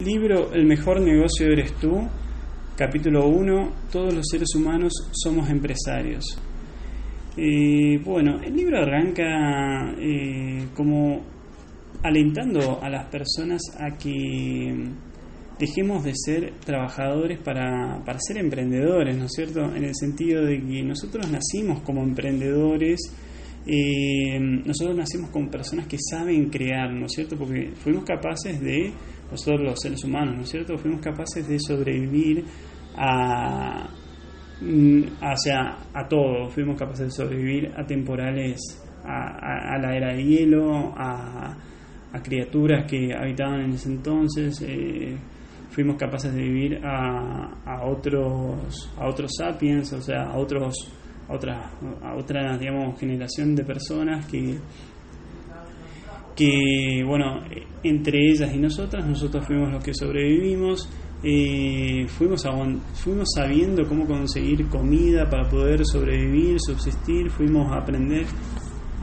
Libro El mejor negocio eres tú, capítulo 1, todos los seres humanos somos empresarios. Eh, bueno, el libro arranca eh, como alentando a las personas a que dejemos de ser trabajadores para, para ser emprendedores, ¿no es cierto? En el sentido de que nosotros nacimos como emprendedores, eh, nosotros nacimos como personas que saben crear, ¿no es cierto? Porque fuimos capaces de, nosotros los seres humanos, ¿no es cierto? Fuimos capaces de sobrevivir a, mm, a todo, fuimos capaces de sobrevivir a temporales, a, la era de hielo, a, criaturas que habitaban en ese entonces. Eh, fuimos capaces de vivir a, a, otros a otros sapiens, o sea, a otros a otra a otra digamos generación de personas que que bueno entre ellas y nosotras nosotros fuimos los que sobrevivimos eh, fuimos fuimos sabiendo cómo conseguir comida para poder sobrevivir subsistir fuimos a aprender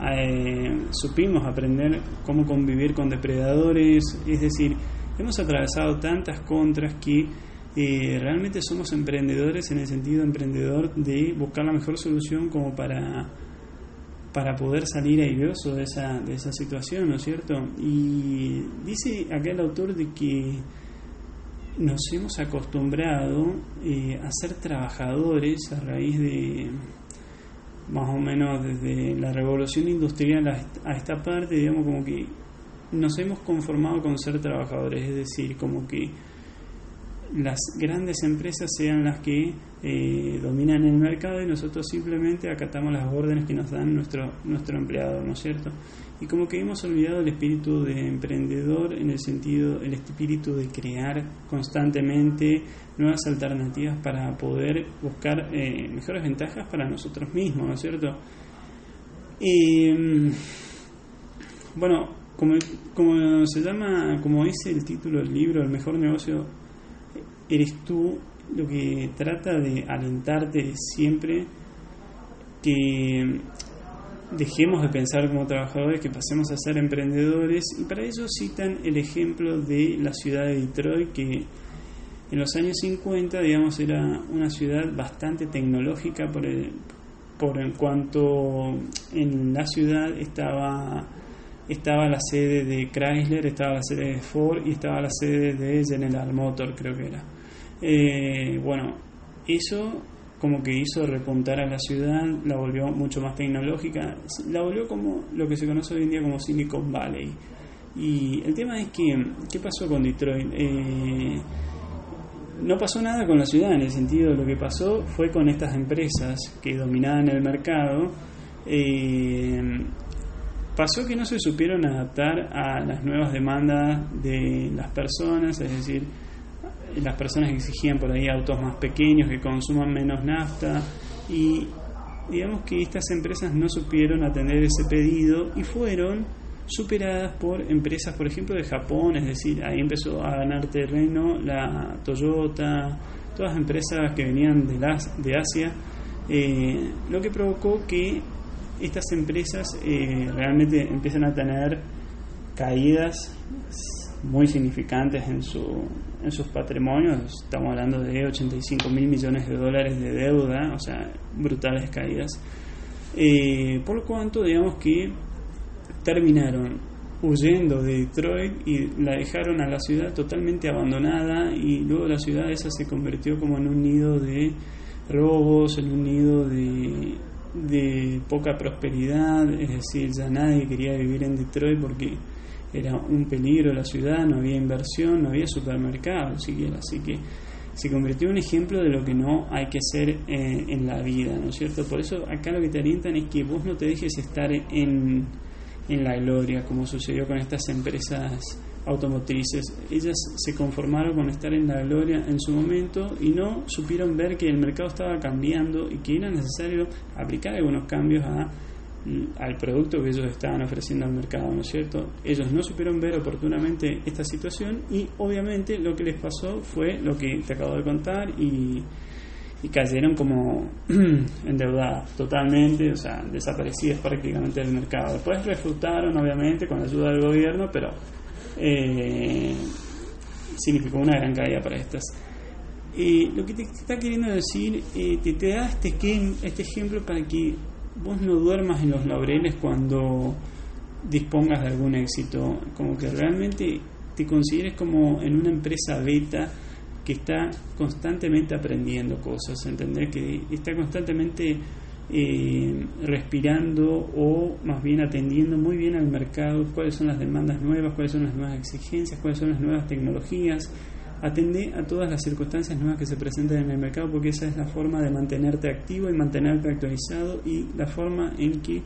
eh, supimos aprender cómo convivir con depredadores es decir hemos atravesado tantas contras que eh, realmente somos emprendedores en el sentido emprendedor de buscar la mejor solución como para, para poder salir airoso de esa, de esa situación, ¿no es cierto? Y dice acá el autor de que nos hemos acostumbrado eh, a ser trabajadores a raíz de más o menos desde la revolución industrial a esta parte, digamos como que nos hemos conformado con ser trabajadores, es decir, como que las grandes empresas sean las que eh, dominan el mercado y nosotros simplemente acatamos las órdenes que nos dan nuestro, nuestro empleado, ¿no es cierto? Y como que hemos olvidado el espíritu de emprendedor en el sentido, el espíritu de crear constantemente nuevas alternativas para poder buscar eh, mejores ventajas para nosotros mismos, ¿no es cierto? Mm, bueno, como, como se llama, como dice el título del libro, el mejor negocio eres tú, lo que trata de alentarte siempre que dejemos de pensar como trabajadores, que pasemos a ser emprendedores, y para ello citan el ejemplo de la ciudad de Detroit, que en los años 50, digamos, era una ciudad bastante tecnológica por, el, por en cuanto en la ciudad estaba estaba la sede de Chrysler, estaba la sede de Ford y estaba la sede de General Motor, creo que era. Eh, bueno, eso como que hizo repuntar a la ciudad, la volvió mucho más tecnológica, la volvió como lo que se conoce hoy en día como Silicon Valley. Y el tema es que, ¿qué pasó con Detroit? Eh, no pasó nada con la ciudad, en el sentido de lo que pasó fue con estas empresas que dominaban el mercado. Eh, Pasó que no se supieron adaptar a las nuevas demandas de las personas, es decir, las personas exigían por ahí autos más pequeños que consuman menos nafta. Y digamos que estas empresas no supieron atender ese pedido y fueron superadas por empresas, por ejemplo, de Japón, es decir, ahí empezó a ganar terreno la Toyota, todas empresas que venían de, las, de Asia, eh, lo que provocó que estas empresas eh, realmente empiezan a tener caídas muy significantes en, su, en sus patrimonios. Estamos hablando de 85 mil millones de dólares de deuda, o sea, brutales caídas. Eh, por lo cuanto, digamos que terminaron huyendo de Detroit y la dejaron a la ciudad totalmente abandonada y luego la ciudad esa se convirtió como en un nido de robos, en un nido de de poca prosperidad, es decir, ya nadie quería vivir en Detroit porque era un peligro la ciudad, no había inversión, no había supermercado siquiera, así que se convirtió en un ejemplo de lo que no hay que hacer eh, en la vida, ¿no es cierto? Por eso acá lo que te alientan es que vos no te dejes estar en, en la gloria, como sucedió con estas empresas automotrices. Ellas se conformaron con estar en la gloria en su momento y no supieron ver que el mercado estaba cambiando y que era necesario aplicar algunos cambios a, al producto que ellos estaban ofreciendo al mercado, ¿no es cierto? Ellos no supieron ver oportunamente esta situación y obviamente lo que les pasó fue lo que te acabo de contar y, y cayeron como endeudadas totalmente, o sea, desaparecidas prácticamente del mercado. Después refutaron obviamente con la ayuda del gobierno, pero eh, significó una gran caída para estas. Eh, lo que te está queriendo decir, eh, te, te, da este, este ejemplo para que vos no duermas en los laureles cuando dispongas de algún éxito, como que realmente te consideres como en una empresa beta que está constantemente aprendiendo cosas, entender que está constantemente eh, respirando o más bien atendiendo muy bien al mercado, cuáles son las demandas nuevas, cuáles son las nuevas exigencias, cuáles son las nuevas tecnologías. Atende a todas las circunstancias nuevas que se presentan en el mercado porque esa es la forma de mantenerte activo y mantenerte actualizado y la forma en que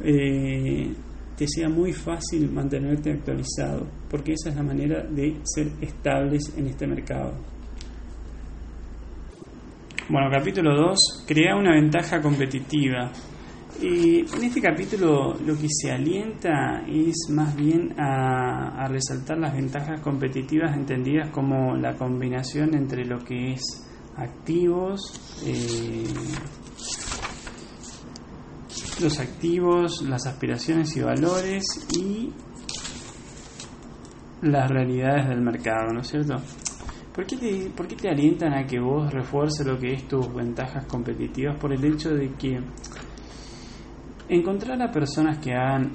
eh, te sea muy fácil mantenerte actualizado, porque esa es la manera de ser estables en este mercado. Bueno, capítulo 2, crea una ventaja competitiva. Y en este capítulo lo que se alienta es más bien a, resaltar las ventajas competitivas entendidas como la combinación entre lo que es activos, eh, los activos, las aspiraciones y valores y las realidades del mercado, ¿no es cierto? ¿Por qué, te, ¿Por qué te alientan a que vos refuerces lo que es tus ventajas competitivas? Por el hecho de que encontrar a personas que hagan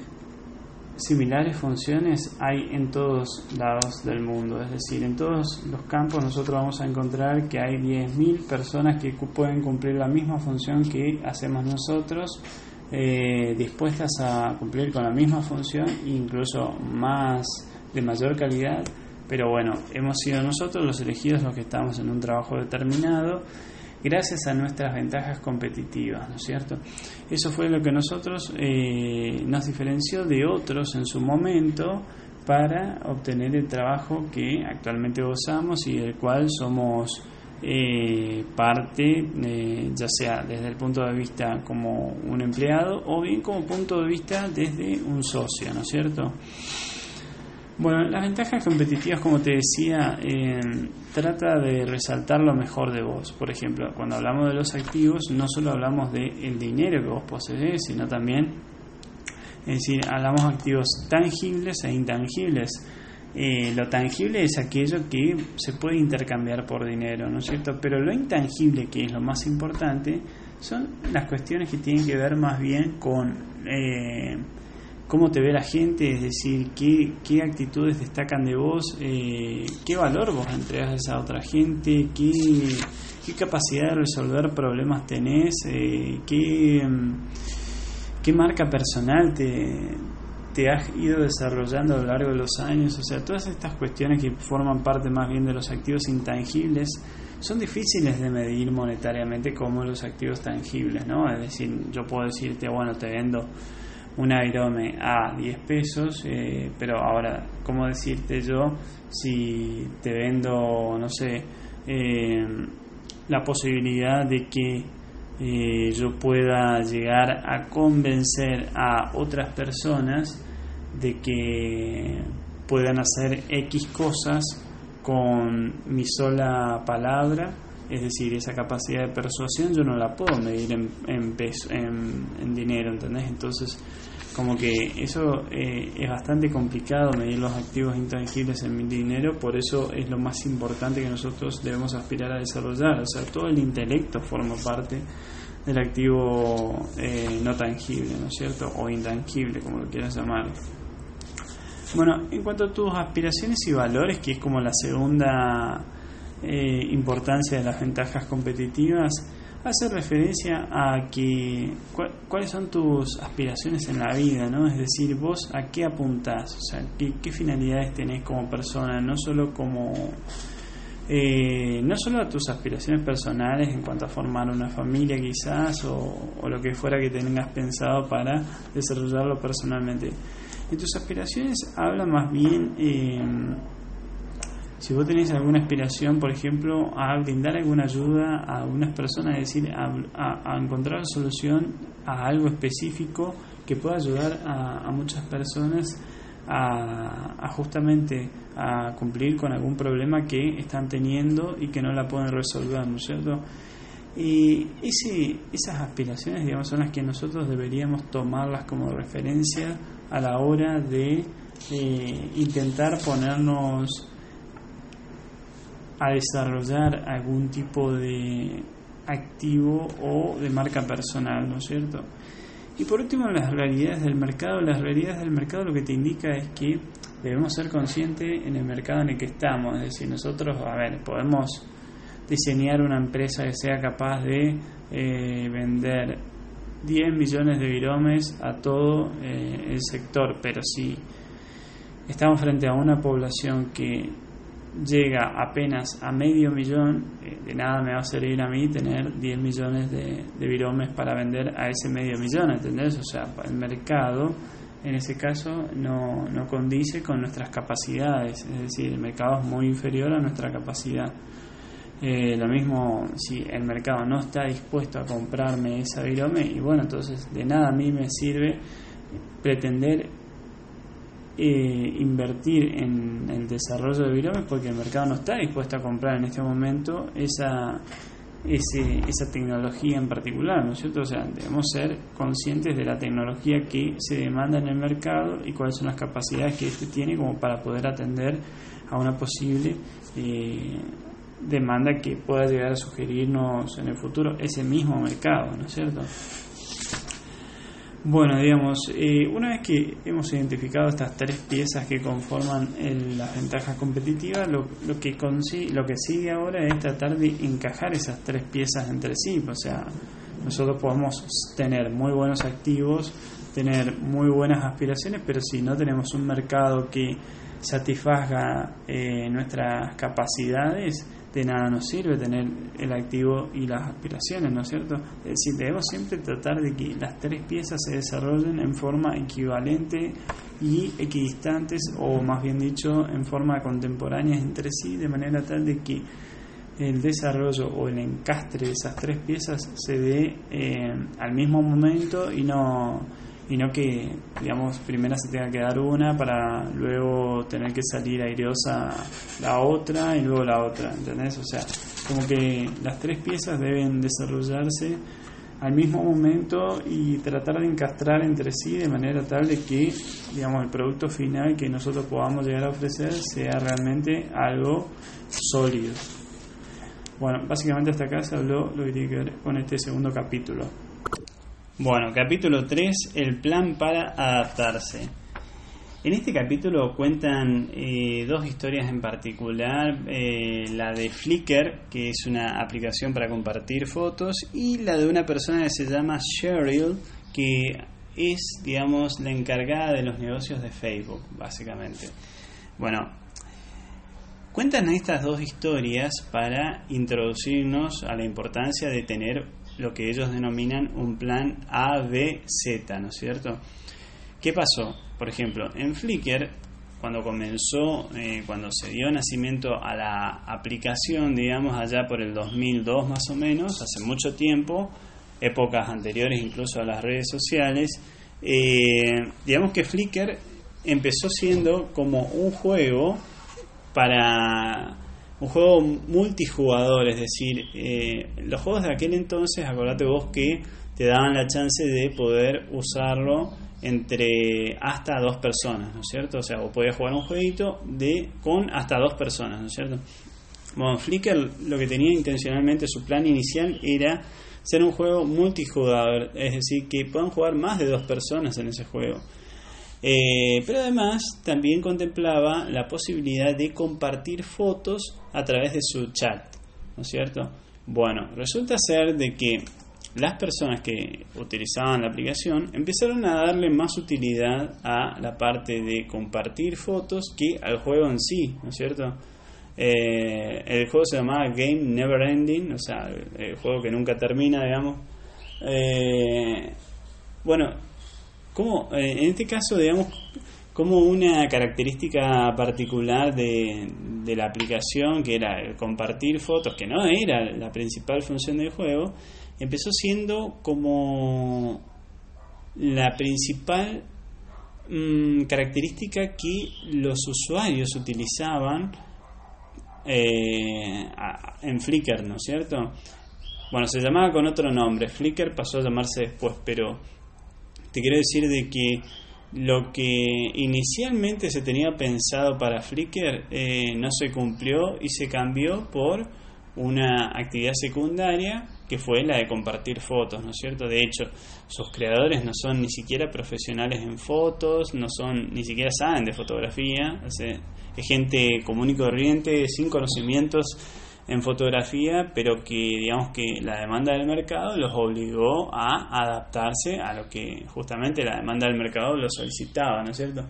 similares funciones hay en todos lados del mundo, es decir, en todos los campos nosotros vamos a encontrar que hay 10.000 personas que pueden cumplir la misma función que hacemos nosotros eh, dispuestas a cumplir con la misma función, incluso más de mayor calidad, pero bueno, hemos sido nosotros los elegidos los que estamos en un trabajo determinado gracias a nuestras ventajas competitivas, ¿no es cierto? Eso fue lo que nosotros eh, nos diferenció de otros en su momento para obtener el trabajo que actualmente gozamos y del cual somos eh, parte, eh, ya sea desde el punto de vista como un empleado o bien como punto de vista desde un socio, ¿no es cierto? Bueno, las ventajas competitivas, como te decía, eh, trata de resaltar lo mejor de vos. Por ejemplo, cuando hablamos de los activos, no solo hablamos del dinero que vos posees, sino también, es decir, hablamos de activos tangibles e intangibles eh, lo tangible es aquello que se puede intercambiar por dinero, ¿no es cierto? Pero lo intangible, que es lo más importante, son las cuestiones que tienen que ver más bien con eh, cómo te ve la gente, es decir, qué, qué actitudes destacan de vos, eh, qué valor vos entregas a otra gente, qué, qué capacidad de resolver problemas tenés, qué, qué marca personal te te has ido desarrollando a lo largo de los años, o sea, todas estas cuestiones que forman parte más bien de los activos intangibles son difíciles de medir monetariamente como los activos tangibles, ¿no? Es decir, yo puedo decirte, bueno, te vendo un aerome a 10 pesos, eh, pero ahora, ¿cómo decirte yo si te vendo, no sé, eh, la posibilidad de que eh, yo pueda llegar a convencer a otras personas de que puedan hacer X cosas con mi sola palabra, es decir, esa capacidad de persuasión yo no la puedo medir en, en, peso, en, dinero, ¿entendés? Entonces, como que eso eh, es bastante complicado medir los activos intangibles en dinero, por eso es lo más importante que nosotros debemos aspirar a desarrollar, o sea, todo el intelecto forma parte del activo eh, no tangible, ¿no es cierto? O intangible, como lo quieras llamar. Bueno, en cuanto a tus aspiraciones y valores, que es como la segunda eh, importancia de las ventajas competitivas, hace referencia a que cuáles son tus aspiraciones en la vida, ¿no? Es decir, vos a qué apuntás, o sea, qué, qué finalidades tenés como persona, no solo como eh, no solo a tus aspiraciones personales en cuanto a formar una familia quizás o, lo que fuera que tengas pensado para desarrollarlo personalmente. Y tus aspiraciones hablan más bien, eh, si vos tenés alguna aspiración, por ejemplo, a brindar alguna ayuda a algunas personas, es decir, a, encontrar solución a algo específico que pueda ayudar a, muchas personas a justamente a cumplir con algún problema que están teniendo y que no la pueden resolver, ¿no es cierto? Y ese, esas aspiraciones, digamos, son las que nosotros deberíamos tomarlas como referencia a la hora de eh, intentar ponernos a desarrollar algún tipo de activo o de marca personal, ¿no es cierto? Y por último, las realidades del mercado. Las realidades del mercado lo que te indica es que debemos ser conscientes en el mercado en el que estamos. Es decir, nosotros, a ver, podemos diseñar una empresa que sea capaz de eh, vender 10 millones de viromes a todo eh, el sector, pero si estamos frente a una población que llega apenas a medio millón, eh, de nada me va a servir a mí tener 10 millones de, de viromes para vender a ese medio millón, ¿entendés? O sea, el mercado en ese caso no, no condice con nuestras capacidades, es decir, el mercado es muy inferior a nuestra capacidad. Eh, lo mismo si el mercado no está dispuesto a comprarme esa virome, y bueno, entonces de nada a mí me sirve pretender eh, invertir en el desarrollo de viromes porque el mercado no está dispuesto a comprar en este momento esa, ese, esa tecnología en particular, ¿no es cierto? O sea, debemos ser conscientes de la tecnología que se demanda en el mercado y cuáles son las capacidades que este tiene como para poder atender a una posible eh, demanda que pueda llegar a sugerirnos en el futuro ese mismo mercado, ¿no es cierto? Bueno, digamos, eh, una vez que hemos identificado estas tres piezas que conforman las ventajas competitivas, lo, lo, que lo que sigue ahora es tratar de encajar esas tres piezas entre sí. O sea, nosotros podemos tener muy buenos activos, tener muy buenas aspiraciones, pero si no tenemos un mercado que satisfaga eh, nuestras capacidades, de nada nos sirve tener el activo y las aspiraciones, ¿no es cierto? Es decir, debemos siempre tratar de que las tres piezas se desarrollen en forma equivalente y equidistantes, o más bien dicho, en forma contemporánea entre sí, de manera tal de que el desarrollo o el encastre de esas tres piezas se dé eh, al mismo momento y no y no que, digamos, primero se tenga que dar una para luego tener que salir aireosa la otra y luego la otra, ¿entendés? O sea, como que las tres piezas deben desarrollarse al mismo momento y tratar de encastrar entre sí de manera tal de que, digamos, el producto final que nosotros podamos llegar a ofrecer sea realmente algo sólido. Bueno, básicamente hasta acá se habló lo que tiene que ver con este segundo capítulo. Bueno, capítulo 3, el plan para adaptarse. En este capítulo cuentan eh, dos historias en particular, eh, la de Flickr, que es una aplicación para compartir fotos, y la de una persona que se llama Cheryl, que es, digamos, la encargada de los negocios de Facebook, básicamente. Bueno, cuentan estas dos historias para introducirnos a la importancia de tener lo que ellos denominan un plan A, B, Z, ¿no es cierto? ¿Qué pasó? Por ejemplo, en Flickr, cuando comenzó, eh, cuando se dio nacimiento a la aplicación, digamos, allá por el 2002 más o menos, hace mucho tiempo, épocas anteriores incluso a las redes sociales, eh, digamos que Flickr empezó siendo como un juego para un juego multijugador, es decir, eh, los juegos de aquel entonces, acordate vos que te daban la chance de poder usarlo entre hasta dos personas, ¿no es cierto? O sea, vos podías jugar un jueguito de con hasta dos personas, ¿no es cierto? Bueno, Flickr lo que tenía intencionalmente su plan inicial era ser un juego multijugador, es decir, que puedan jugar más de dos personas en ese juego. Eh, pero además también contemplaba la posibilidad de compartir fotos a través de su chat, ¿no es cierto? Bueno, resulta ser de que las personas que utilizaban la aplicación empezaron a darle más utilidad a la parte de compartir fotos que al juego en sí, ¿no es cierto? Eh, el juego se llamaba Game Never Ending, o sea, el, juego que nunca termina, digamos. Eh, bueno, como eh, en este caso, digamos, como una característica particular de, de, la aplicación, que era compartir fotos, que no era la principal función del juego, empezó siendo como la principal mm, característica que los usuarios utilizaban eh, en Flickr, ¿no es cierto? Bueno, se llamaba con otro nombre, Flickr pasó a llamarse después, pero te quiero decir de que lo que inicialmente se tenía pensado para Flickr eh, no se cumplió y se cambió por una actividad secundaria que fue la de compartir fotos, ¿no es cierto? De hecho, sus creadores no son ni siquiera profesionales en fotos, no son ni siquiera saben de fotografía, es gente común y corriente, sin conocimientos en fotografía, pero que digamos que la demanda del mercado los obligó a adaptarse a lo que justamente la demanda del mercado lo solicitaba, ¿no es cierto?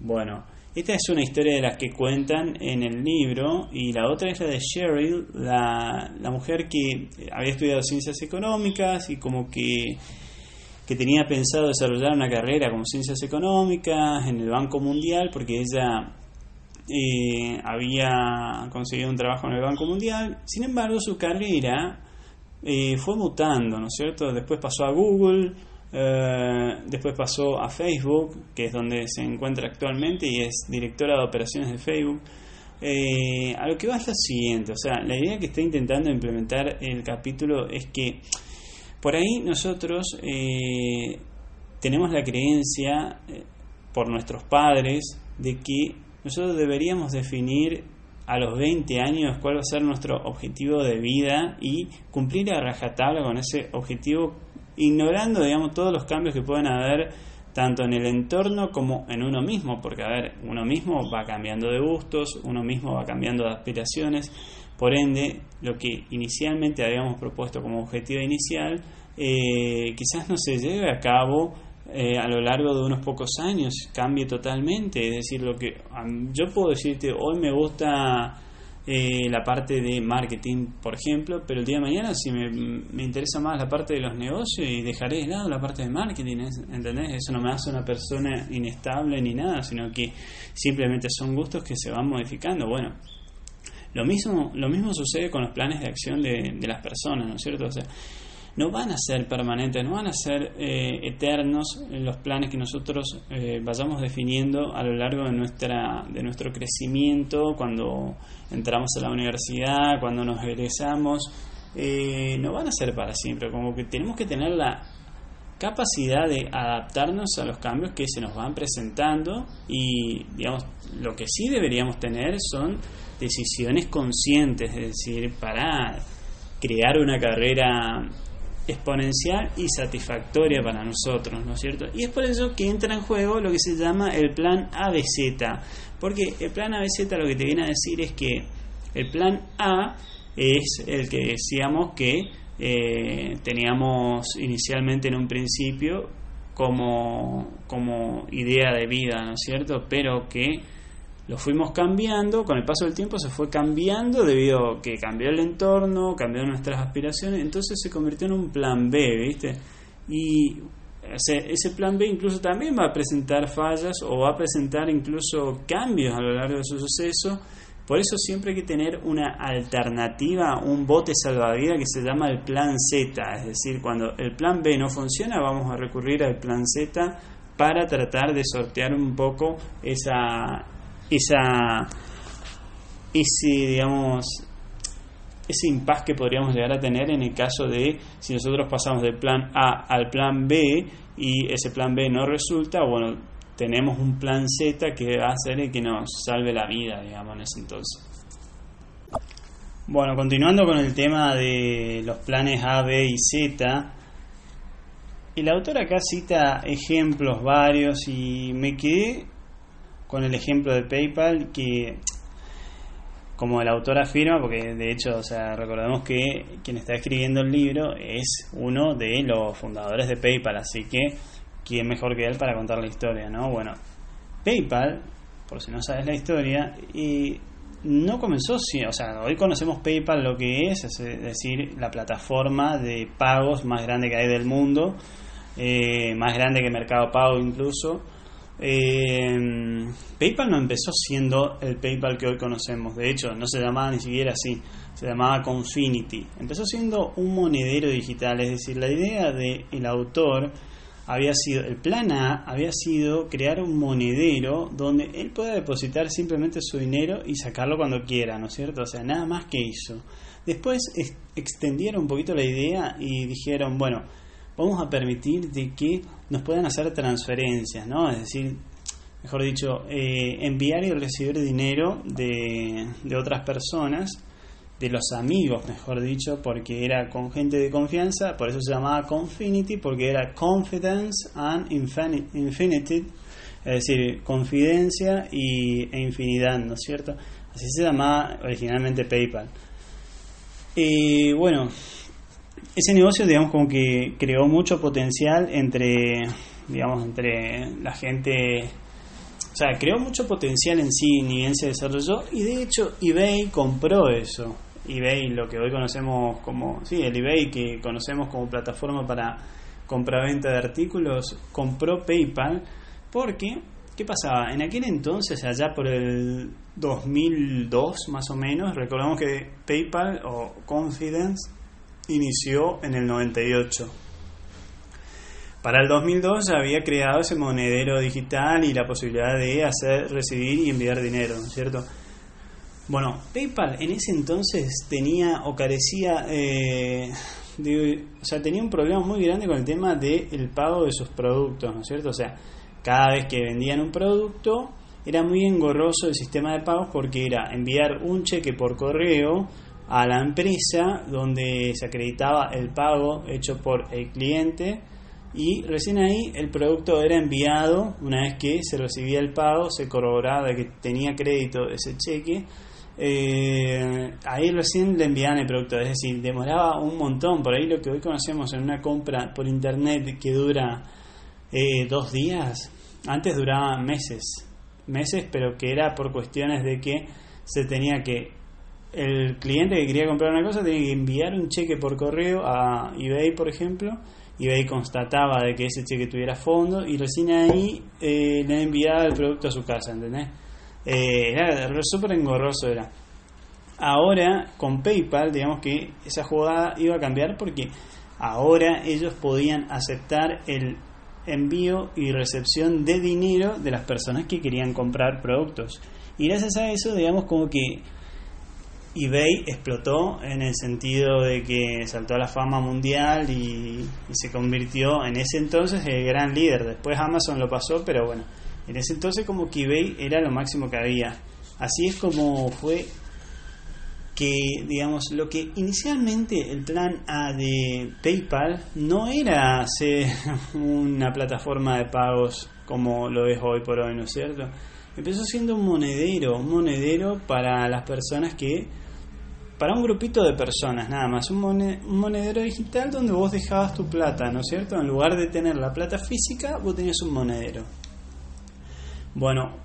Bueno, esta es una historia de las que cuentan en el libro y la otra es la de Cheryl, la, la mujer que había estudiado ciencias económicas y como que, que tenía pensado desarrollar una carrera como ciencias económicas en el Banco Mundial porque ella eh, había conseguido un trabajo en el Banco Mundial, sin embargo su carrera eh, fue mutando, ¿no es cierto? Después pasó a Google, eh, después pasó a Facebook, que es donde se encuentra actualmente y es directora de operaciones de Facebook. a lo que va es lo siguiente, o sea, la idea que está intentando implementar el capítulo es que por ahí nosotros tenemos la creencia por nuestros padres de que nosotros deberíamos definir a los 20 años cuál va a ser nuestro objetivo de vida y cumplir a rajatabla con ese objetivo, ignorando, digamos, todos los cambios que pueden haber tanto en el entorno como en uno mismo, porque, a ver, uno mismo va cambiando de gustos, uno mismo va cambiando de aspiraciones, por ende, lo que inicialmente habíamos propuesto como objetivo inicial, eh, quizás no se lleve a cabo eh, a lo largo de unos pocos años cambie totalmente. Es decir, lo que yo puedo decirte, hoy me gusta eh, la parte de marketing, por ejemplo, pero el día de mañana si me, me, interesa más la parte de los negocios y dejaré de lado la parte de marketing, ¿entendés? Eso no me hace una persona inestable ni nada, sino que simplemente son gustos que se van modificando. Bueno, lo mismo, lo mismo sucede con los planes de acción de, de las personas, ¿no es cierto? O sea, no van a ser permanentes, no van a ser eh, eternos los planes que nosotros eh, vayamos definiendo a lo largo de, nuestra, de nuestro crecimiento, cuando entramos a la universidad, cuando nos egresamos, eh, no van a ser para siempre, como que tenemos que tener la capacidad de adaptarnos a los cambios que se nos van presentando y digamos lo que sí deberíamos tener son decisiones conscientes, es decir, para crear una carrera exponencial y satisfactoria para nosotros, ¿no es cierto? Y es por eso que entra en juego lo que se llama el plan ABZ, porque el plan ABZ lo que te viene a decir es que el plan A es el que decíamos que eh, teníamos inicialmente en un principio como, como idea de vida, ¿no es cierto? Pero que lo fuimos cambiando, con el paso del tiempo se fue cambiando debido a que cambió el entorno, cambió nuestras aspiraciones, entonces se convirtió en un plan B, ¿viste? Y ese, plan B incluso también va a presentar fallas o va a presentar incluso cambios a lo largo de su suceso. Por eso siempre hay que tener una alternativa, un bote salvavidas que se llama el plan Z. Es decir, cuando el plan B no funciona, vamos a recurrir al plan Z para tratar de sortear un poco esa, esa ese digamos ese impasse que podríamos llegar a tener en el caso de si nosotros pasamos del plan A al plan B y ese plan B no resulta, bueno, tenemos un plan Z que va a ser el que nos salve la vida, digamos, en ese entonces. Bueno, continuando con el tema de los planes A, B y Z, el autor acá cita ejemplos varios y me quedé con el ejemplo de PayPal que como el autor afirma, porque de hecho, o sea, recordemos que quien está escribiendo el libro es uno de los fundadores de PayPal, así que quién mejor que él para contar la historia, ¿no? Bueno, PayPal, por si no sabes la historia, y no comenzó, o sea, hoy conocemos PayPal lo que es, es decir, la plataforma de pagos más grande que hay del mundo, eh, más grande que Mercado Pago incluso, eh, PayPal no empezó siendo el PayPal que hoy conocemos, de hecho no se llamaba ni siquiera así, se llamaba Confinity. Empezó siendo un monedero digital, es decir, la idea del autor había sido, el plan A había sido crear un monedero donde él pueda depositar simplemente su dinero y sacarlo cuando quiera, ¿no es cierto? O sea, nada más que hizo. Después extendieron un poquito la idea y dijeron, bueno, vamos a permitir de que nos puedan hacer transferencias, ¿no? Es decir, mejor dicho, eh, enviar y recibir dinero de, de otras personas, de los amigos, mejor dicho, porque era con gente de confianza, por eso se llamaba Confinity, porque era Confidence and Infinity, es decir, confidencia y, e infinidad, ¿no es cierto? Así se llamaba originalmente PayPal. Y bueno, ese negocio, digamos, como que creó mucho potencial entre, digamos, entre la gente, o sea, creó mucho potencial en sí, ni bien se desarrolló, y de hecho eBay compró eso. eBay, lo que hoy conocemos como, sí, el eBay que conocemos como plataforma para compra-venta de artículos, compró PayPal porque, ¿qué pasaba? En aquel entonces, allá por el 2002 más o menos, recordamos que PayPal o Confidence inició en el 98. Para el 2002 ya había creado ese monedero digital y la posibilidad de hacer, recibir y enviar dinero, ¿cierto? Bueno, PayPal en ese entonces tenía o carecía, eh, o sea, tenía un problema muy grande con el tema del pago de sus productos, ¿no es cierto? O sea, cada vez que vendían un producto era muy engorroso el sistema de pagos porque era enviar un cheque por correo a la empresa donde se acreditaba el pago hecho por el cliente y recién ahí el producto era enviado. Una vez que se recibía el pago se corroboraba que tenía crédito ese cheque. Eh, ahí recién le enviaban el producto. Es decir demoraba un montón. Por ahí lo que hoy conocemos en una compra por internet que dura eh, dos días antes duraba meses meses pero que era por cuestiones de que se tenía que el cliente que quería comprar una cosa tenía que enviar un cheque por correo a eBay, por ejemplo. eBay constataba de que ese cheque tuviera fondo y recién ahí eh, le enviaba el producto a su casa, ¿entendés? Eh, era súper engorroso era. Ahora con PayPal, digamos que esa jugada iba a cambiar porque ahora ellos podían aceptar el envío y recepción de dinero de las personas que querían comprar productos. Y gracias a eso, digamos como que eBay explotó en el sentido de que saltó a la fama mundial y, se convirtió en ese entonces el gran líder. Después Amazon lo pasó, pero bueno, en ese entonces como que eBay era lo máximo que había. Así es como fue que, digamos, lo que inicialmente el plan A de PayPal no era ser una plataforma de pagos como lo es hoy por hoy, ¿no es cierto? Empezó siendo un monedero, un monedero para las personas que para un grupito de personas, nada más, un, monedero digital donde vos dejabas tu plata, ¿no es cierto? En lugar de tener la plata física, vos tenías un monedero. Bueno,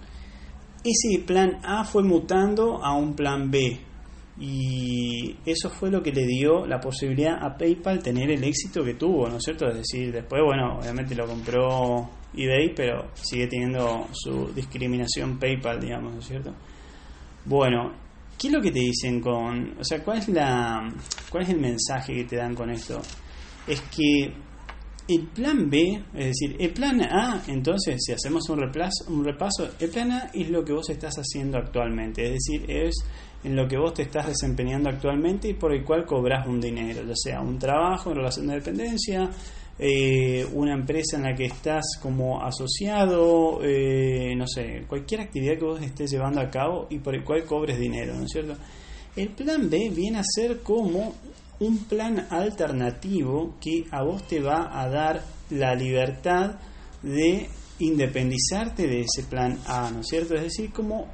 ese plan A fue mutando a un plan B y eso fue lo que le dio la posibilidad a PayPal tener el éxito que tuvo, ¿no es cierto? Es decir, después, bueno, obviamente lo compró eBay, pero sigue teniendo su discriminación PayPal, digamos, ¿no es cierto? Bueno, ¿Qué es lo que te dicen con, o sea, cuál es la, cuál es el mensaje que te dan con esto? Es que el plan B, es decir, el plan A, entonces, si hacemos un repaso, un repaso, el plan A es lo que vos estás haciendo actualmente, es decir, es en lo que vos te estás desempeñando actualmente y por el cual cobras un dinero, ya sea un trabajo en relación de dependencia, eh, una empresa en la que estás como asociado, eh, no sé, cualquier actividad que vos estés llevando a cabo y por el cual cobres dinero, ¿no es cierto? El plan B viene a ser como un plan alternativo que a vos te va a dar la libertad de independizarte de ese plan A, ¿no es cierto? Es decir, como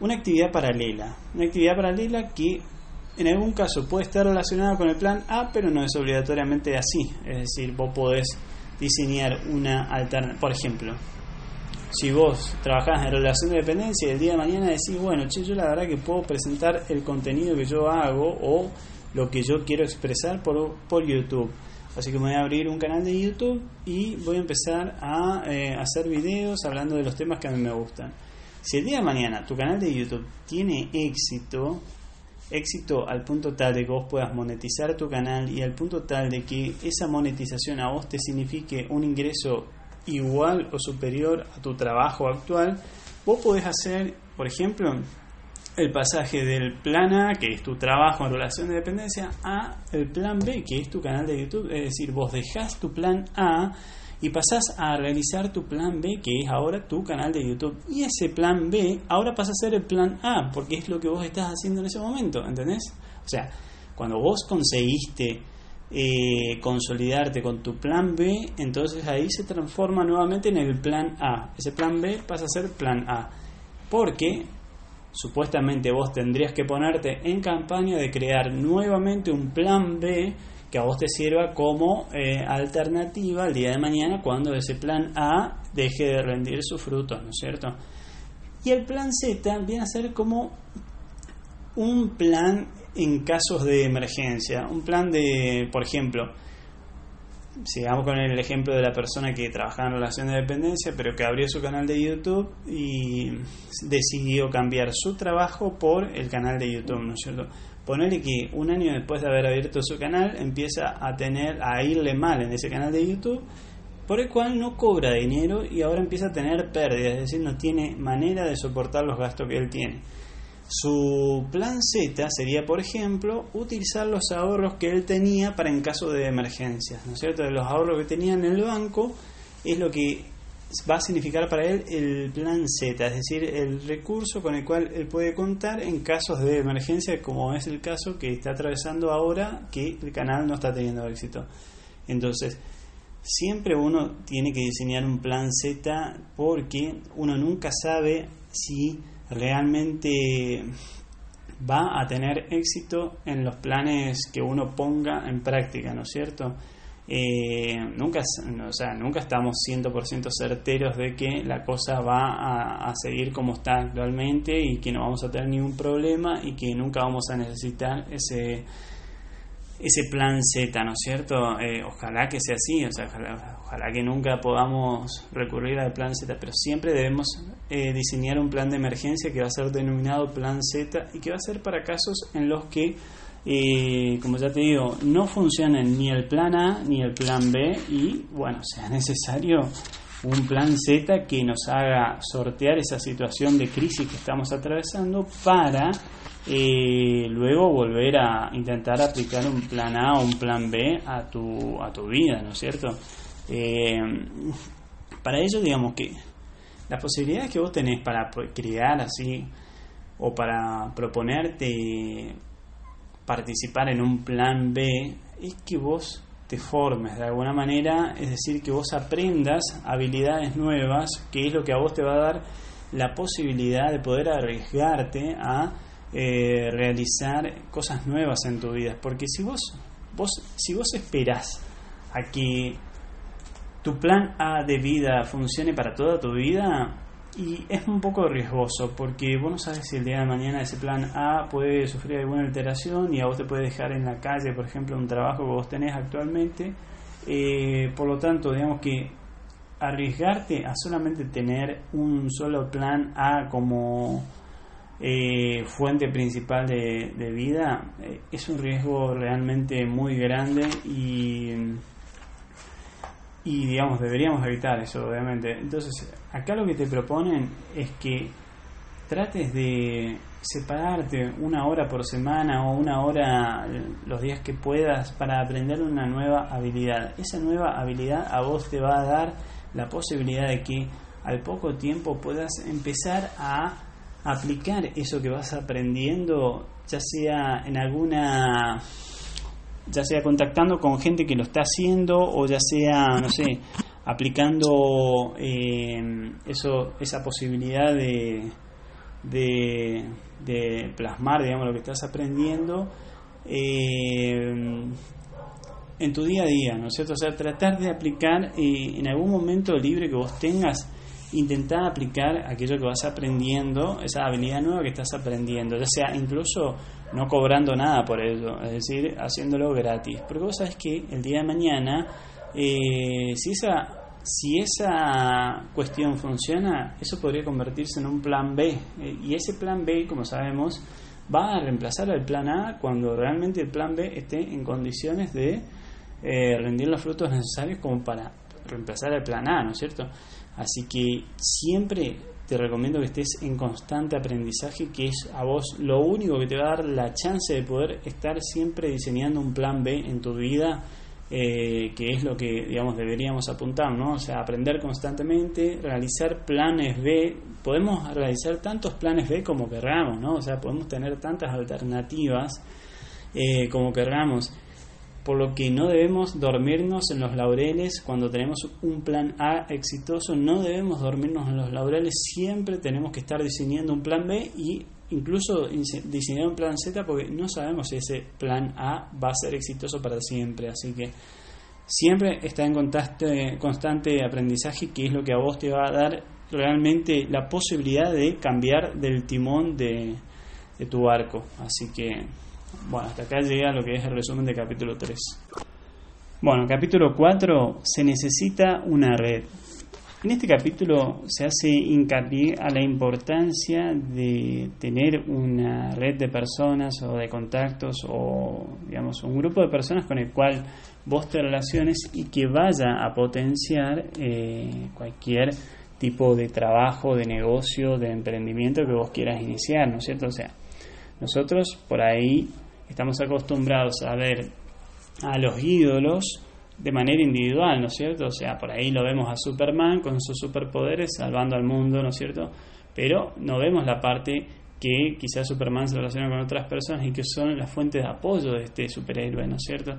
una actividad paralela, una actividad paralela que en algún caso puede estar relacionado con el plan A, pero no es obligatoriamente así. Es decir, vos podés diseñar una alternativa. Por ejemplo, si vos trabajás en relación de dependencia y el día de mañana decís, bueno, che, yo la verdad que puedo presentar el contenido que yo hago o lo que yo quiero expresar por, por YouTube. Así que me voy a abrir un canal de YouTube y voy a empezar a eh, hacer videos hablando de los temas que a mí me gustan. Si el día de mañana tu canal de YouTube tiene éxito, éxito al punto tal de que vos puedas monetizar tu canal y al punto tal de que esa monetización a vos te signifique un ingreso igual o superior a tu trabajo actual, vos podés hacer, por ejemplo, el pasaje del plan A, que es tu trabajo en relación de dependencia, a el plan B, que es tu canal de YouTube. Es decir, vos dejás tu plan A y pasás a realizar tu plan B, que es ahora tu canal de YouTube. Y ese plan B ahora pasa a ser el plan A, porque es lo que vos estás haciendo en ese momento, ¿entendés? O sea, cuando vos conseguiste eh, consolidarte con tu plan B, entonces ahí se transforma nuevamente en el plan A. Ese plan B pasa a ser plan A. Porque supuestamente vos tendrías que ponerte en campaña de crear nuevamente un plan B que a vos te sirva como eh, alternativa el día de mañana cuando ese plan A deje de rendir sus frutos, ¿no es cierto? Y el plan Z viene a ser como un plan en casos de emergencia, un plan de, por ejemplo, sigamos con el ejemplo de la persona que trabajaba en relación de dependencia, pero que abrió su canal de YouTube y decidió cambiar su trabajo por el canal de YouTube, ¿no es cierto? Ponerle que un año después de haber abierto su canal empieza a tener a irle mal en ese canal de YouTube, por el cual no cobra dinero y ahora empieza a tener pérdidas, es decir, no tiene manera de soportar los gastos que él tiene. Su plan Z sería, por ejemplo, utilizar los ahorros que él tenía para en caso de emergencias, ¿no es cierto? Los ahorros que tenía en el banco es lo que va a significar para él el plan Z, es decir, el recurso con el cual él puede contar en casos de emergencia, como es el caso que está atravesando ahora, que el canal no está teniendo éxito. Entonces, siempre uno tiene que diseñar un plan Z porque uno nunca sabe si realmente va a tener éxito en los planes que uno ponga en práctica, ¿no es cierto? Eh, nunca, o sea, nunca estamos 100% certeros de que la cosa va a, seguir como está actualmente y que no vamos a tener ningún problema y que nunca vamos a necesitar ese ese plan Z, ¿no es cierto? Eh, ojalá que sea así, o sea, ojalá, que nunca podamos recurrir al plan Z, pero siempre debemos eh, diseñar un plan de emergencia que va a ser denominado plan Z y que va a ser para casos en los que, eh, como ya te digo, no funcionen ni el plan A ni el plan B y, bueno, sea necesario un plan Z que nos haga sortear esa situación de crisis que estamos atravesando para y luego volver a intentar aplicar un plan A o un plan B a tu, a tu vida, ¿no es cierto? Eh, para ello, digamos que las posibilidades que vos tenés para crear así o para proponerte participar en un plan B es que vos te formes de alguna manera, es decir, que vos aprendas habilidades nuevas, que es lo que a vos te va a dar la posibilidad de poder arriesgarte a eh, realizar cosas nuevas en tu vida. Porque si vos, vos, si vos esperás a que tu plan A de vida funcione para toda tu vida, y es un poco riesgoso porque vos no sabes si el día de mañana ese plan A puede sufrir alguna alteración y a vos te puede dejar en la calle, por ejemplo, un trabajo que vos tenés actualmente. Eh, por lo tanto, digamos que arriesgarte a solamente tener un solo plan A como eh, fuente principal de, vida, eh, es un riesgo realmente muy grande y, y, digamos, deberíamos evitar eso, obviamente. Entonces, acá lo que te proponen es que trates de separarte una hora por semana o una hora los días que puedas para aprender una nueva habilidad. Esa nueva habilidad a vos te va a dar la posibilidad de que al poco tiempo puedas empezar a aplicar eso que vas aprendiendo, ya sea en alguna, ya sea contactando con gente que lo está haciendo o ya sea, no sé, aplicando eh, eso, esa posibilidad de, de, de, plasmar, digamos, lo que estás aprendiendo. Eh, en tu día a día, ¿no es cierto? O sea, tratar de aplicar eh, en algún momento libre que vos tengas intentar aplicar aquello que vas aprendiendo, esa habilidad nueva que estás aprendiendo, ya sea incluso no cobrando nada por ello, es decir, haciéndolo gratis. Porque vos sabes que el día de mañana, eh, si, esa, si esa cuestión funciona, eso podría convertirse en un plan B. Eh, y ese plan B, como sabemos, va a reemplazar al plan A cuando realmente el plan B esté en condiciones de eh, rendir los frutos necesarios como para reemplazar al plan A, ¿no es cierto? Así que siempre te recomiendo que estés en constante aprendizaje, que es a vos lo único que te va a dar la chance de poder estar siempre diseñando un plan B en tu vida, eh, que es lo que digamos deberíamos apuntar, ¿no? O sea, aprender constantemente, realizar planes B, podemos realizar tantos planes B como querramos, ¿no? O sea, podemos tener tantas alternativas eh, como querramos por lo que no debemos dormirnos en los laureles cuando tenemos un plan A exitoso, no debemos dormirnos en los laureles, siempre tenemos que estar diseñando un plan B y incluso diseñar un plan Z porque no sabemos si ese plan A va a ser exitoso para siempre, así que siempre está en constante, constante aprendizaje que es lo que a vos te va a dar realmente la posibilidad de cambiar del timón de, de tu barco, así que bueno, hasta acá llega lo que es el resumen de capítulo 3. Bueno, capítulo 4, se necesita una red. En este capítulo se hace hincapié a la importancia de tener una red de personas o de contactos o, digamos, un grupo de personas con el cual vos te relaciones y que vaya a potenciar eh, cualquier tipo de trabajo, de negocio, de emprendimiento que vos quieras iniciar, ¿no es cierto? O sea, nosotros por ahí estamos acostumbrados a ver a los ídolos de manera individual, ¿no es cierto? O sea, por ahí lo vemos a Superman con sus superpoderes salvando al mundo, ¿no es cierto? Pero no vemos la parte que quizás Superman se relaciona con otras personas y que son las fuentes de apoyo de este superhéroe, ¿no es cierto?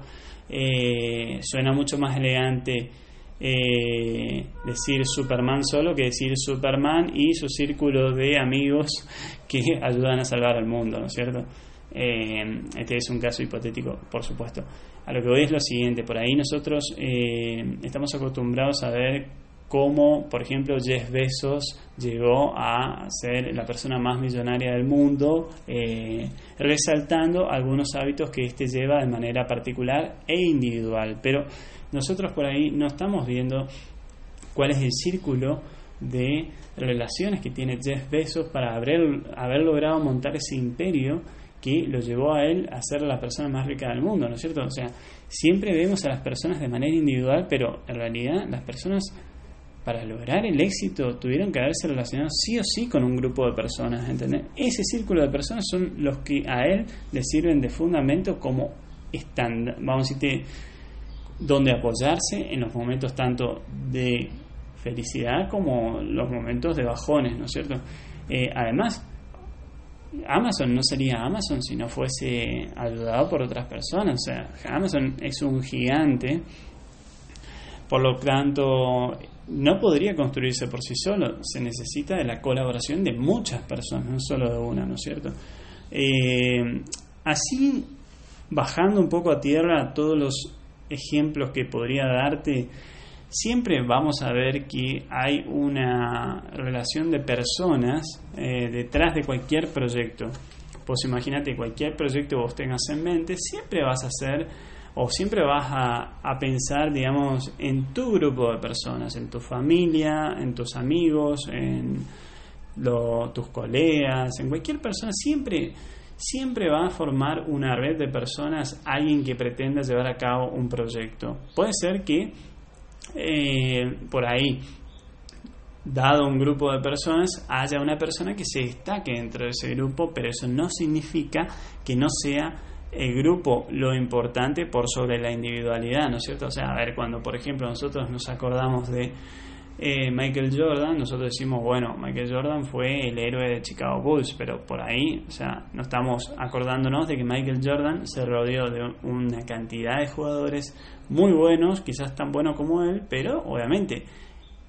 Eh, suena mucho más elegante eh, decir Superman solo que decir Superman y su círculo de amigos que ayudan a salvar al mundo, ¿no es cierto? Eh, este es un caso hipotético, por supuesto. A lo que voy es lo siguiente, por ahí nosotros eh, estamos acostumbrados a ver cómo, por ejemplo, Jeff Bezos llegó a ser la persona más millonaria del mundo, resaltando algunos hábitos que éste lleva de manera particular e individual. Pero nosotros por ahí no estamos viendo cuál es el círculo de relaciones que tiene Jeff Bezos para haber, haber logrado montar ese imperio que lo llevó a él a ser la persona más rica del mundo, ¿no es cierto? O sea, siempre vemos a las personas de manera individual, pero en realidad las personas para lograr el éxito tuvieron que haberse relacionado sí o sí con un grupo de personas, ¿entendés? Ese círculo de personas son los que a él le sirven de fundamento como estándar, vamos a decirte, donde apoyarse en los momentos tanto de felicidad como los momentos de bajones, ¿no es cierto? Eh, además, Amazon no sería Amazon si no fuese ayudado por otras personas, o sea, Amazon es un gigante, por lo tanto, no podría construirse por sí solo, se necesita de la colaboración de muchas personas, no solo de una, ¿no es cierto? Eh, así, bajando un poco a tierra todos los ejemplos que podría darte, siempre vamos a ver que hay una relación de personas eh, detrás de cualquier proyecto. Pues imagínate, cualquier proyecto que vos tengas en mente, siempre vas a hacer o siempre vas a, pensar, digamos, en tu grupo de personas, en tu familia, en tus amigos, en tus colegas, en cualquier persona, siempre siempre va a formar una red de personas alguien que pretenda llevar a cabo un proyecto. Puede ser que eh, por ahí, dado un grupo de personas, haya una persona que se destaque dentro de ese grupo, pero eso no significa que no sea el grupo lo importante por sobre la individualidad, ¿no es cierto? O sea, a ver, cuando por ejemplo nosotros nos acordamos de eh, Michael Jordan, nosotros decimos, bueno, Michael Jordan fue el héroe de Chicago Bulls, pero por ahí, o sea, no estamos acordándonos de que Michael Jordan se rodeó de una cantidad de jugadores muy buenos, quizás tan buenos como él, pero obviamente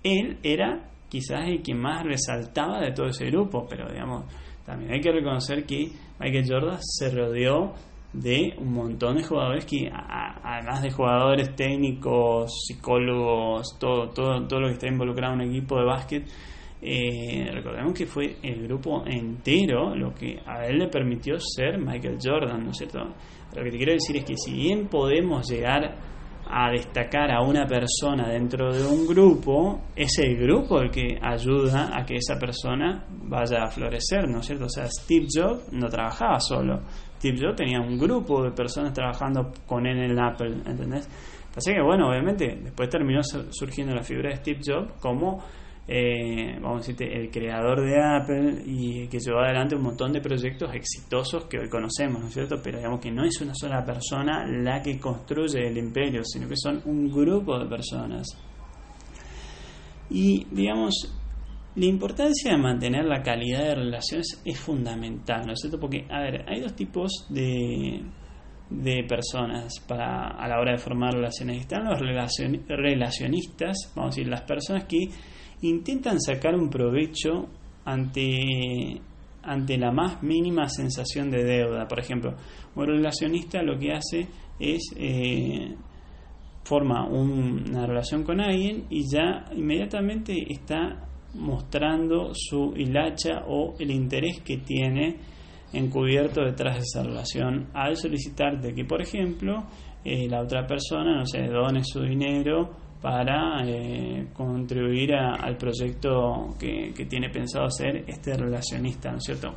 él era quizás el que más resaltaba de todo ese grupo, pero digamos, también hay que reconocer que Michael Jordan se rodeó de un montón de jugadores que, además de jugadores técnicos, psicólogos, todo, todo, todo lo que está involucrado en un equipo de básquet, eh, recordemos que fue el grupo entero lo que a él le permitió ser Michael Jordan, ¿no es cierto? Lo que te quiero decir es que si bien podemos llegar a destacar a una persona dentro de un grupo, es el grupo el que ayuda a que esa persona vaya a florecer, ¿no es cierto? O sea, Steve Jobs no trabajaba solo, Steve Jobs tenía un grupo de personas trabajando con él en Apple, ¿entendés? Así que bueno, obviamente después terminó surgiendo la figura de Steve Jobs como eh, vamos a decirte, el creador de Apple y que llevó adelante un montón de proyectos exitosos que hoy conocemos, ¿no es cierto? Pero digamos que no es una sola persona la que construye el imperio, sino que son un grupo de personas. Y digamos, la importancia de mantener la calidad de relaciones es fundamental, ¿no es cierto? Porque, a ver, hay dos tipos de, de personas para, a la hora de formar relaciones. Están los relacionistas, vamos a decir, las personas que intentan sacar un provecho ante, ante la más mínima sensación de deuda. Por ejemplo, un relacionista lo que hace es eh, forma una relación con alguien y ya inmediatamente está mostrando su hilacha o el interés que tiene encubierto detrás de esa relación al solicitarte que, por ejemplo, eh, la otra persona, no sé, done su dinero para eh, contribuir al proyecto que, tiene pensado hacer este relacionista, ¿no es cierto?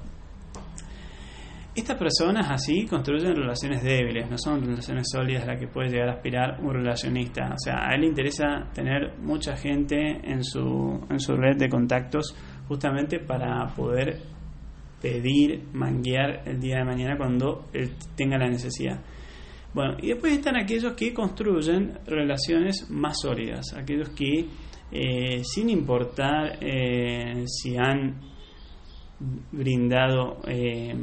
Estas personas así construyen relaciones débiles, no son relaciones sólidas a las que puede llegar a aspirar un relacionista. O sea, a él le interesa tener mucha gente en su, en su red de contactos justamente para poder pedir, manguear el día de mañana cuando él tenga la necesidad. Bueno, y después están aquellos que construyen relaciones más sólidas, aquellos que eh, sin importar eh, si han brindado eh,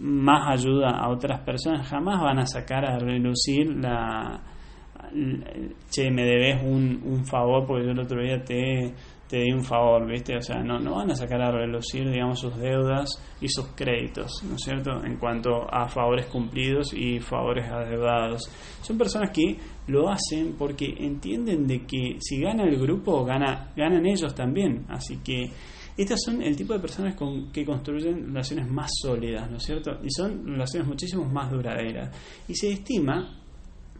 más ayuda a otras personas, jamás van a sacar a relucir la, che, me debes un, un favor porque yo el otro día te te di un favor, ¿viste? O sea, no, no van a sacar a relucir, digamos, sus deudas y sus créditos, ¿no es cierto? En cuanto a favores cumplidos y favores adeudados. Son personas que lo hacen porque entienden de que si gana el grupo, gana, ganan ellos también. Así que estas son el tipo de personas con, que construyen relaciones más sólidas, ¿no es cierto? Y son relaciones muchísimo más duraderas. Y se estima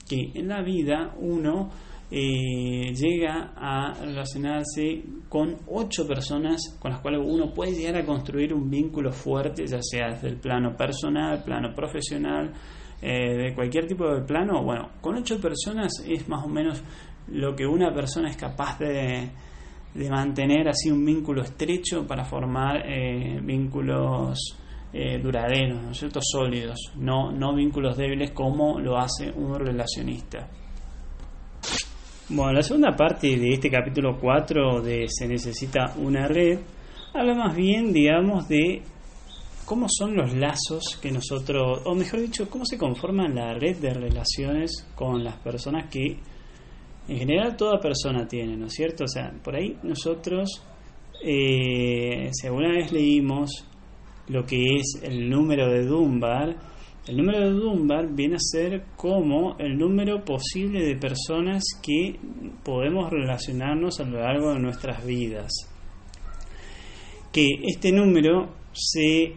que en la vida uno eh, llega a relacionarse con ocho personas con las cuales uno puede llegar a construir un vínculo fuerte, ya sea desde el plano personal, plano profesional, eh, de cualquier tipo de plano. Bueno, con ocho personas es más o menos lo que una persona es capaz de, de mantener así un vínculo estrecho para formar eh, vínculos duraderos, ¿no es cierto? Sólidos, no, no vínculos débiles como lo hace un relacionista. Bueno, la segunda parte de este capítulo 4 de Se necesita una red habla más bien, digamos, de cómo son los lazos que nosotros, o mejor dicho, cómo se conforma la red de relaciones con las personas que en general toda persona tiene, ¿no es cierto? O sea, por ahí nosotros, eh, si alguna vez leímos lo que es el número de Dunbar, el número de Dunbar viene a ser como el número posible de personas que podemos relacionarnos a lo largo de nuestras vidas. Que este número se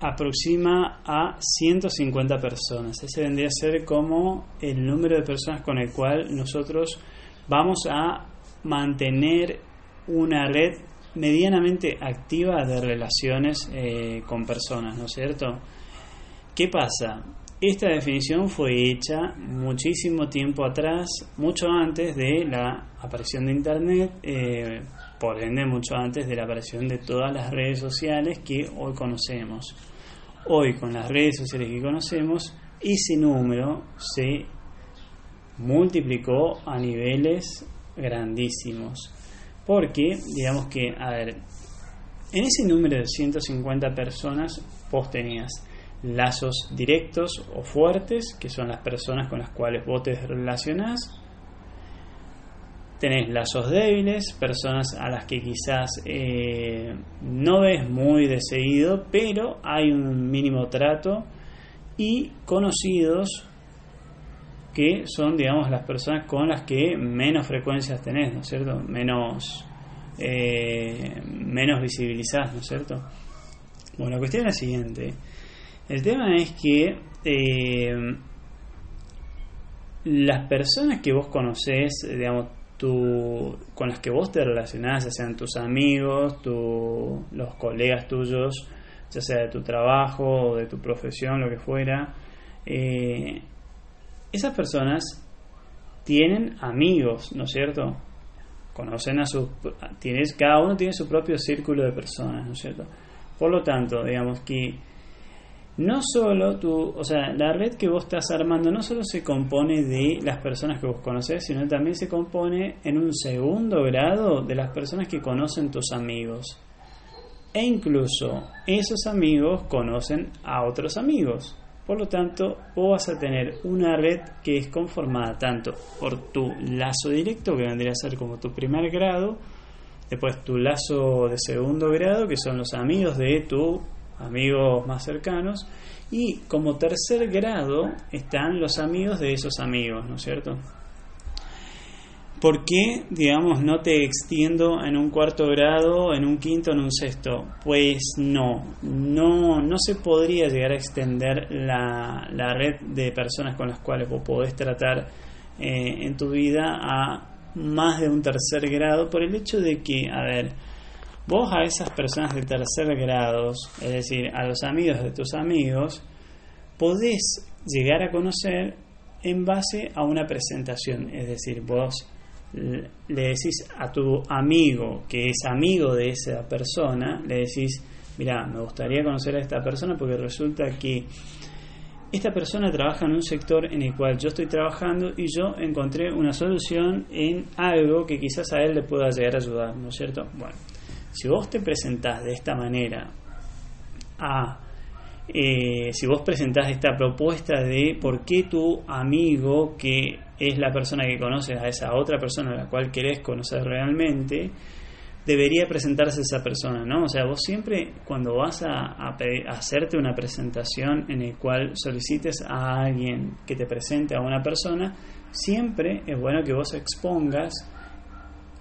aproxima a 150 personas. Ese vendría a ser como el número de personas con el cual nosotros vamos a mantener una red medianamente activa de relaciones eh, con personas, ¿no es cierto? ¿Qué pasa? Esta definición fue hecha muchísimo tiempo atrás, mucho antes de la aparición de Internet, eh, por ende mucho antes de la aparición de todas las redes sociales que hoy conocemos. Hoy con las redes sociales que conocemos, ese número se multiplicó a niveles grandísimos. Porque, digamos que, a ver, en ese número de 150 personas vos tenías lazos directos o fuertes, que son las personas con las cuales vos te relacionás. Tenés lazos débiles, personas a las que quizás eh, no ves muy de seguido, pero hay un mínimo trato. Y conocidos, que son, digamos, las personas con las que menos frecuencias tenés, ¿no es cierto? Menos, eh, menos visibilizás, ¿no es cierto? Bueno, la cuestión es la siguiente. El tema es que eh, las personas que vos conocés, digamos, tu, con las que vos te relacionás, ya sean tus amigos, tu, los colegas tuyos, ya sea de tu trabajo o de tu profesión, lo que fuera, eh, esas personas tienen amigos, ¿no es cierto? conocen a sus... Tienes, cada uno tiene su propio círculo de personas, ¿no es cierto? Por lo tanto, digamos que no solo tú, o sea, la red que vos estás armando no solo se compone de las personas que vos conoces, sino también se compone en un segundo grado de las personas que conocen tus amigos. E incluso esos amigos conocen a otros amigos. Por lo tanto, vos vas a tener una red que es conformada tanto por tu lazo directo, que vendría a ser como tu primer grado, después tu lazo de segundo grado, que son los amigos de tu amigos más cercanos, y como tercer grado están los amigos de esos amigos, ¿no es cierto? ¿Por qué, digamos, no te extiendo en un cuarto grado, en un quinto, en un sexto? Pues no, no, no se podría llegar a extender la, la red de personas con las cuales vos podés tratar eh, en tu vida a más de un tercer grado por el hecho de que, a ver, Vos a esas personas de tercer grado, es decir, a los amigos de tus amigos, podés llegar a conocer en base a una presentación. Es decir, vos le decís a tu amigo que es amigo de esa persona, le decís, mira, me gustaría conocer a esta persona porque resulta que esta persona trabaja en un sector en el cual yo estoy trabajando y yo encontré una solución en algo que quizás a él le pueda llegar a ayudar, ¿no es cierto? Bueno, si vos te presentás de esta manera a eh, si vos presentás esta propuesta de por qué tu amigo, que es la persona que conoces a esa otra persona a la cual querés conocer realmente, debería presentarse esa persona, ¿no? O sea, vos siempre cuando vas a, hacerte una presentación en el cual solicites a alguien que te presente a una persona, siempre es bueno que vos expongas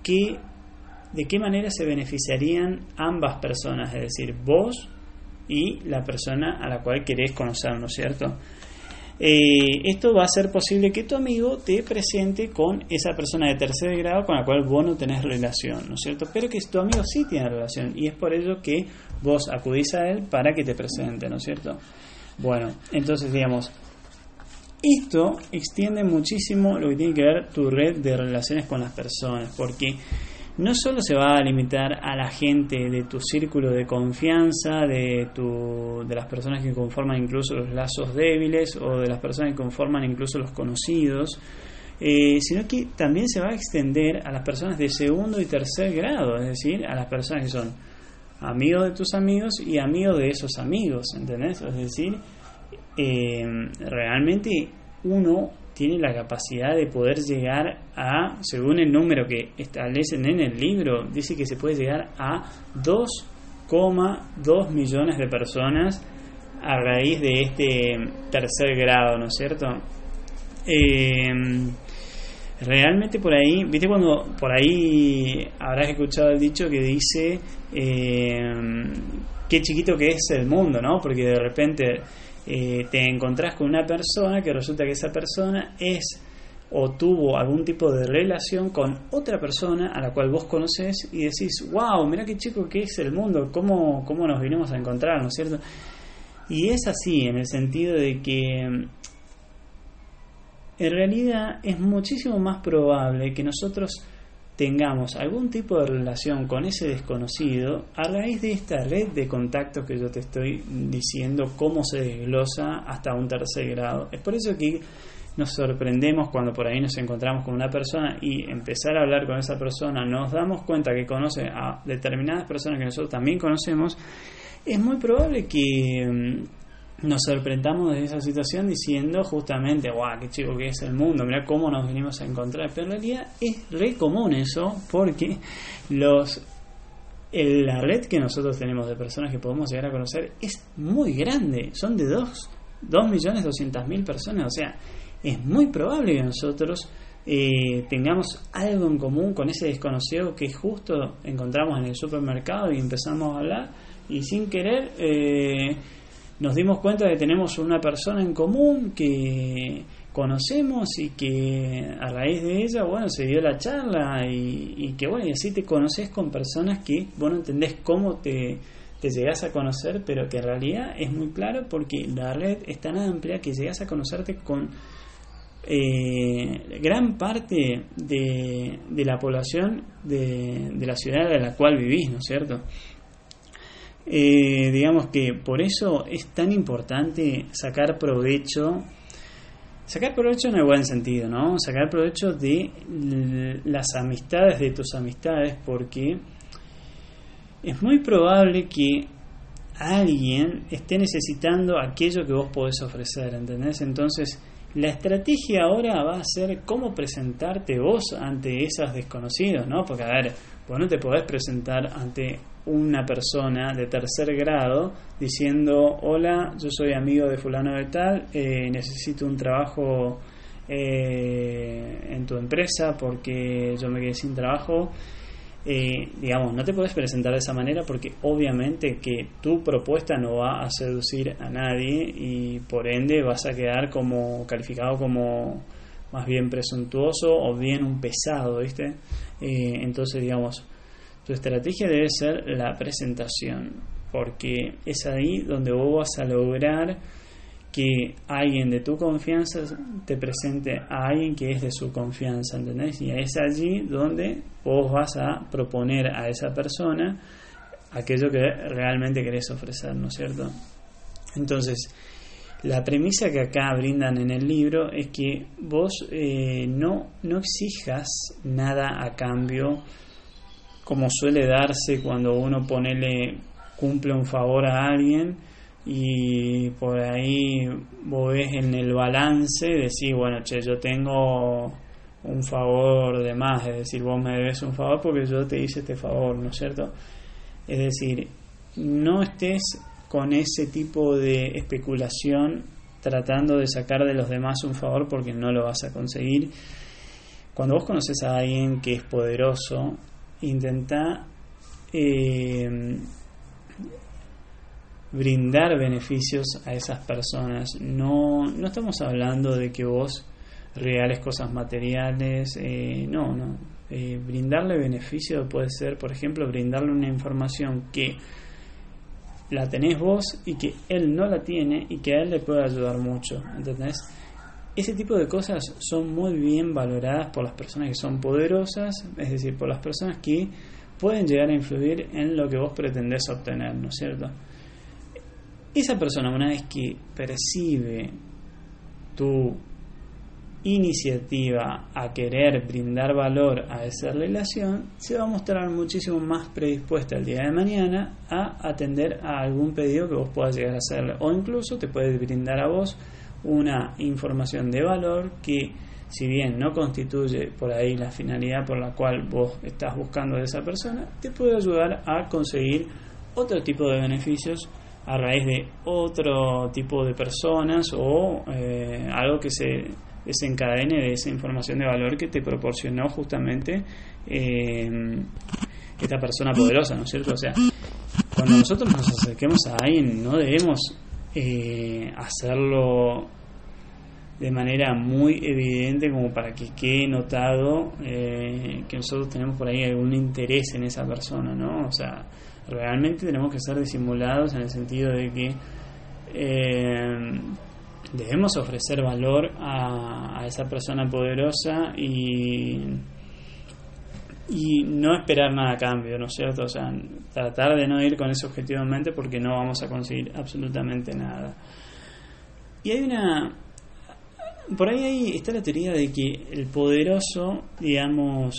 que de qué manera se beneficiarían ambas personas, es decir, vos y la persona a la cual querés conocer, ¿no es cierto? Eh, esto va a ser posible que tu amigo te presente con esa persona de tercer grado con la cual vos no tenés relación, ¿no es cierto? Pero que tu amigo sí tiene relación y es por ello que vos acudís a él para que te presente, ¿no es cierto? Bueno, entonces digamos, esto extiende muchísimo lo que tiene que ver tu red de relaciones con las personas, porque no solo se va a limitar a la gente de tu círculo de confianza, de, tu, de las personas que conforman incluso los lazos débiles o de las personas que conforman incluso los conocidos, eh, sino que también se va a extender a las personas de segundo y tercer grado, es decir, a las personas que son amigos de tus amigos y amigos de esos amigos, ¿entendés? Es decir, eh, realmente uno tiene la capacidad de poder llegar a, según el número que establecen en el libro, dice que se puede llegar a 2,2 millones de personas a raíz de este tercer grado, ¿no es cierto? Em, realmente por ahí, viste cuando por ahí habrás escuchado el dicho que dice em, qué chiquito que es el mundo, ¿no? Porque de repente eh, te encontrás con una persona que resulta que esa persona es o tuvo algún tipo de relación con otra persona a la cual vos conoces y decís, wow, mira qué chico que es el mundo, cómo, cómo nos vinimos a encontrar, ¿no es cierto? Y es así, en el sentido de que en realidad es muchísimo más probable que nosotros tengamos algún tipo de relación con ese desconocido a raíz de esta red de contactos que yo te estoy diciendo cómo se desglosa hasta un tercer grado. Es por eso que nos sorprendemos cuando por ahí nos encontramos con una persona y empezar a hablar con esa persona, nos damos cuenta que conoce a determinadas personas que nosotros también conocemos, es muy probable que mm, nos sorprendamos de esa situación diciendo justamente, guau, qué chico que es el mundo, mira cómo nos venimos a encontrar. Pero en realidad es re común eso porque los la red que nosotros tenemos de personas que podemos llegar a conocer es muy grande, son de 2 millones doscientas mil personas, o sea, es muy probable que nosotros eh, tengamos algo en común con ese desconocido que justo encontramos en el supermercado y empezamos a hablar y sin querer eh, nos dimos cuenta de que tenemos una persona en común que conocemos y que a raíz de ella, bueno, se dio la charla y, que, bueno, y así te conoces con personas que vos entendés cómo te, te llegás a conocer, pero que en realidad es muy claro porque la red es tan amplia que llegas a conocerte con eh, gran parte de, de la población de, de, la ciudad en la cual vivís, ¿no es cierto? Eh, digamos que por eso es tan importante sacar provecho, sacar provecho en el buen sentido, ¿no? Sacar provecho de las amistades de tus amistades porque es muy probable que alguien esté necesitando aquello que vos podés ofrecer, ¿entendés? Entonces, la estrategia ahora va a ser cómo presentarte vos ante esos desconocidos, ¿no? Porque, a ver, vos no te podés presentar ante una persona de tercer grado diciendo, hola, yo soy amigo de fulano de tal, eh, necesito un trabajo eh, en tu empresa porque yo me quedé sin trabajo. Eh, digamos, no te puedes presentar de esa manera porque obviamente que tu propuesta no va a seducir a nadie y por ende vas a quedar como calificado como más bien presuntuoso o bien un pesado, ¿viste? entonces, digamos, tu estrategia debe ser la presentación, porque es ahí donde vos vas a lograr que alguien de tu confianza te presente a alguien que es de su confianza, ¿entendés? Y es allí donde vos vas a proponer a esa persona aquello que realmente querés ofrecer, ¿no es cierto? Entonces, la premisa que acá brindan en el libro es que vos eh, no, no exijas nada a cambio como suele darse cuando uno ponele, cumple un favor a alguien y por ahí vos ves en el balance y decís, bueno, che, yo tengo un favor de más, es decir, vos me debes un favor porque yo te hice este favor, ¿no es cierto? Es decir, no estés con ese tipo de especulación tratando de sacar de los demás un favor porque no lo vas a conseguir. Cuando vos conoces a alguien que es poderoso, intenta eh, brindar beneficios a esas personas. No, no estamos hablando de que vos regales cosas materiales, eh, no, no. Eh, brindarle beneficio puede ser, por ejemplo, brindarle una información que la tenés vos y que él no la tiene y que a él le puede ayudar mucho, ¿entendés? Ese tipo de cosas son muy bien valoradas por las personas que son poderosas, es decir, por las personas que pueden llegar a influir en lo que vos pretendés obtener, ¿no es cierto? Esa persona, una vez que percibe tu iniciativa a querer brindar valor a esa relación, se va a mostrar muchísimo más predispuesta el día de mañana a atender a algún pedido que vos puedas llegar a hacerle, o incluso te puede brindar a vos una información de valor que si bien no constituye por ahí la finalidad por la cual vos estás buscando de esa persona, te puede ayudar a conseguir otro tipo de beneficios a raíz de otro tipo de personas o eh, algo que se desencadene de esa información de valor que te proporcionó justamente eh, esta persona poderosa, ¿no es cierto? O sea, cuando nosotros nos acerquemos a alguien no debemos eh, hacerlo de manera muy evidente como para que quede notado eh, que nosotros tenemos por ahí algún interés en esa persona, ¿no? O sea, realmente tenemos que ser disimulados en el sentido de que eh, debemos ofrecer valor a, esa persona poderosa y, y no esperar nada a cambio, ¿no es cierto? O sea, tratar de no ir con ese objetivo en mente porque no vamos a conseguir absolutamente nada. Y hay una, por ahí, está la teoría de que el poderoso, digamos,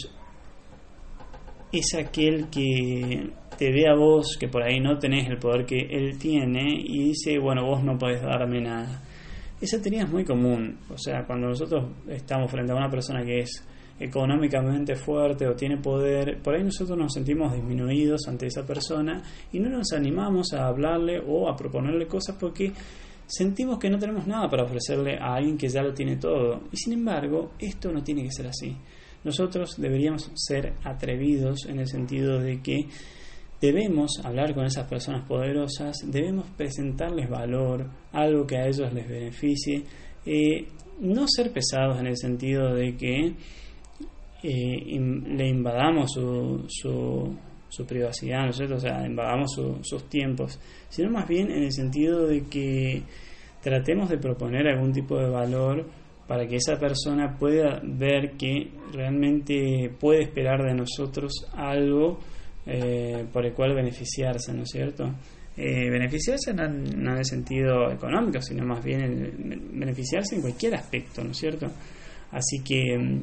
es aquel que te ve a vos, que por ahí no tenés el poder que él tiene, y dice, bueno, vos no podés darme nada. Esa teoría es muy común, o sea, cuando nosotros estamos frente a una persona que es económicamente fuerte o tiene poder, por ahí nosotros nos sentimos disminuidos ante esa persona y no nos animamos a hablarle o a proponerle cosas porque sentimos que no tenemos nada para ofrecerle a alguien que ya lo tiene todo. Y sin embargo, esto no tiene que ser así. Nosotros deberíamos ser atrevidos en el sentido de que debemos hablar con esas personas poderosas, debemos presentarles valor, algo que a ellos les beneficie, eh, no ser pesados en el sentido de que eh, le invadamos su, su, su, privacidad, ¿no? O sea, invadamos sus tiempos, sino más bien en el sentido de que tratemos de proponer algún tipo de valor para que esa persona pueda ver que realmente puede esperar de nosotros algo eh, por el cual beneficiarse, ¿no es cierto? Eh, beneficiarse no, en el sentido económico, sino más bien el, beneficiarse en cualquier aspecto, ¿no es cierto? Así que mm,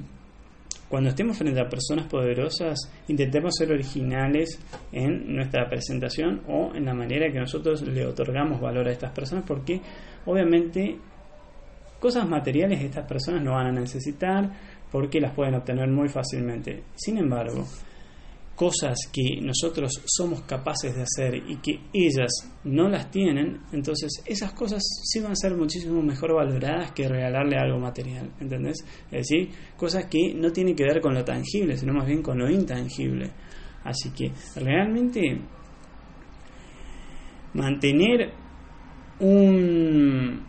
cuando estemos frente a personas poderosas, intentemos ser originales en nuestra presentación o en la manera que nosotros le otorgamos valor a estas personas, porque obviamente cosas materiales estas personas no van a necesitar porque las pueden obtener muy fácilmente. Sin embargo, cosas que nosotros somos capaces de hacer y que ellas no las tienen, entonces esas cosas sí van a ser muchísimo mejor valoradas que regalarle algo material, ¿entendés? Es decir, cosas que no tienen que ver con lo tangible, sino más bien con lo intangible. Así que realmente mantener un,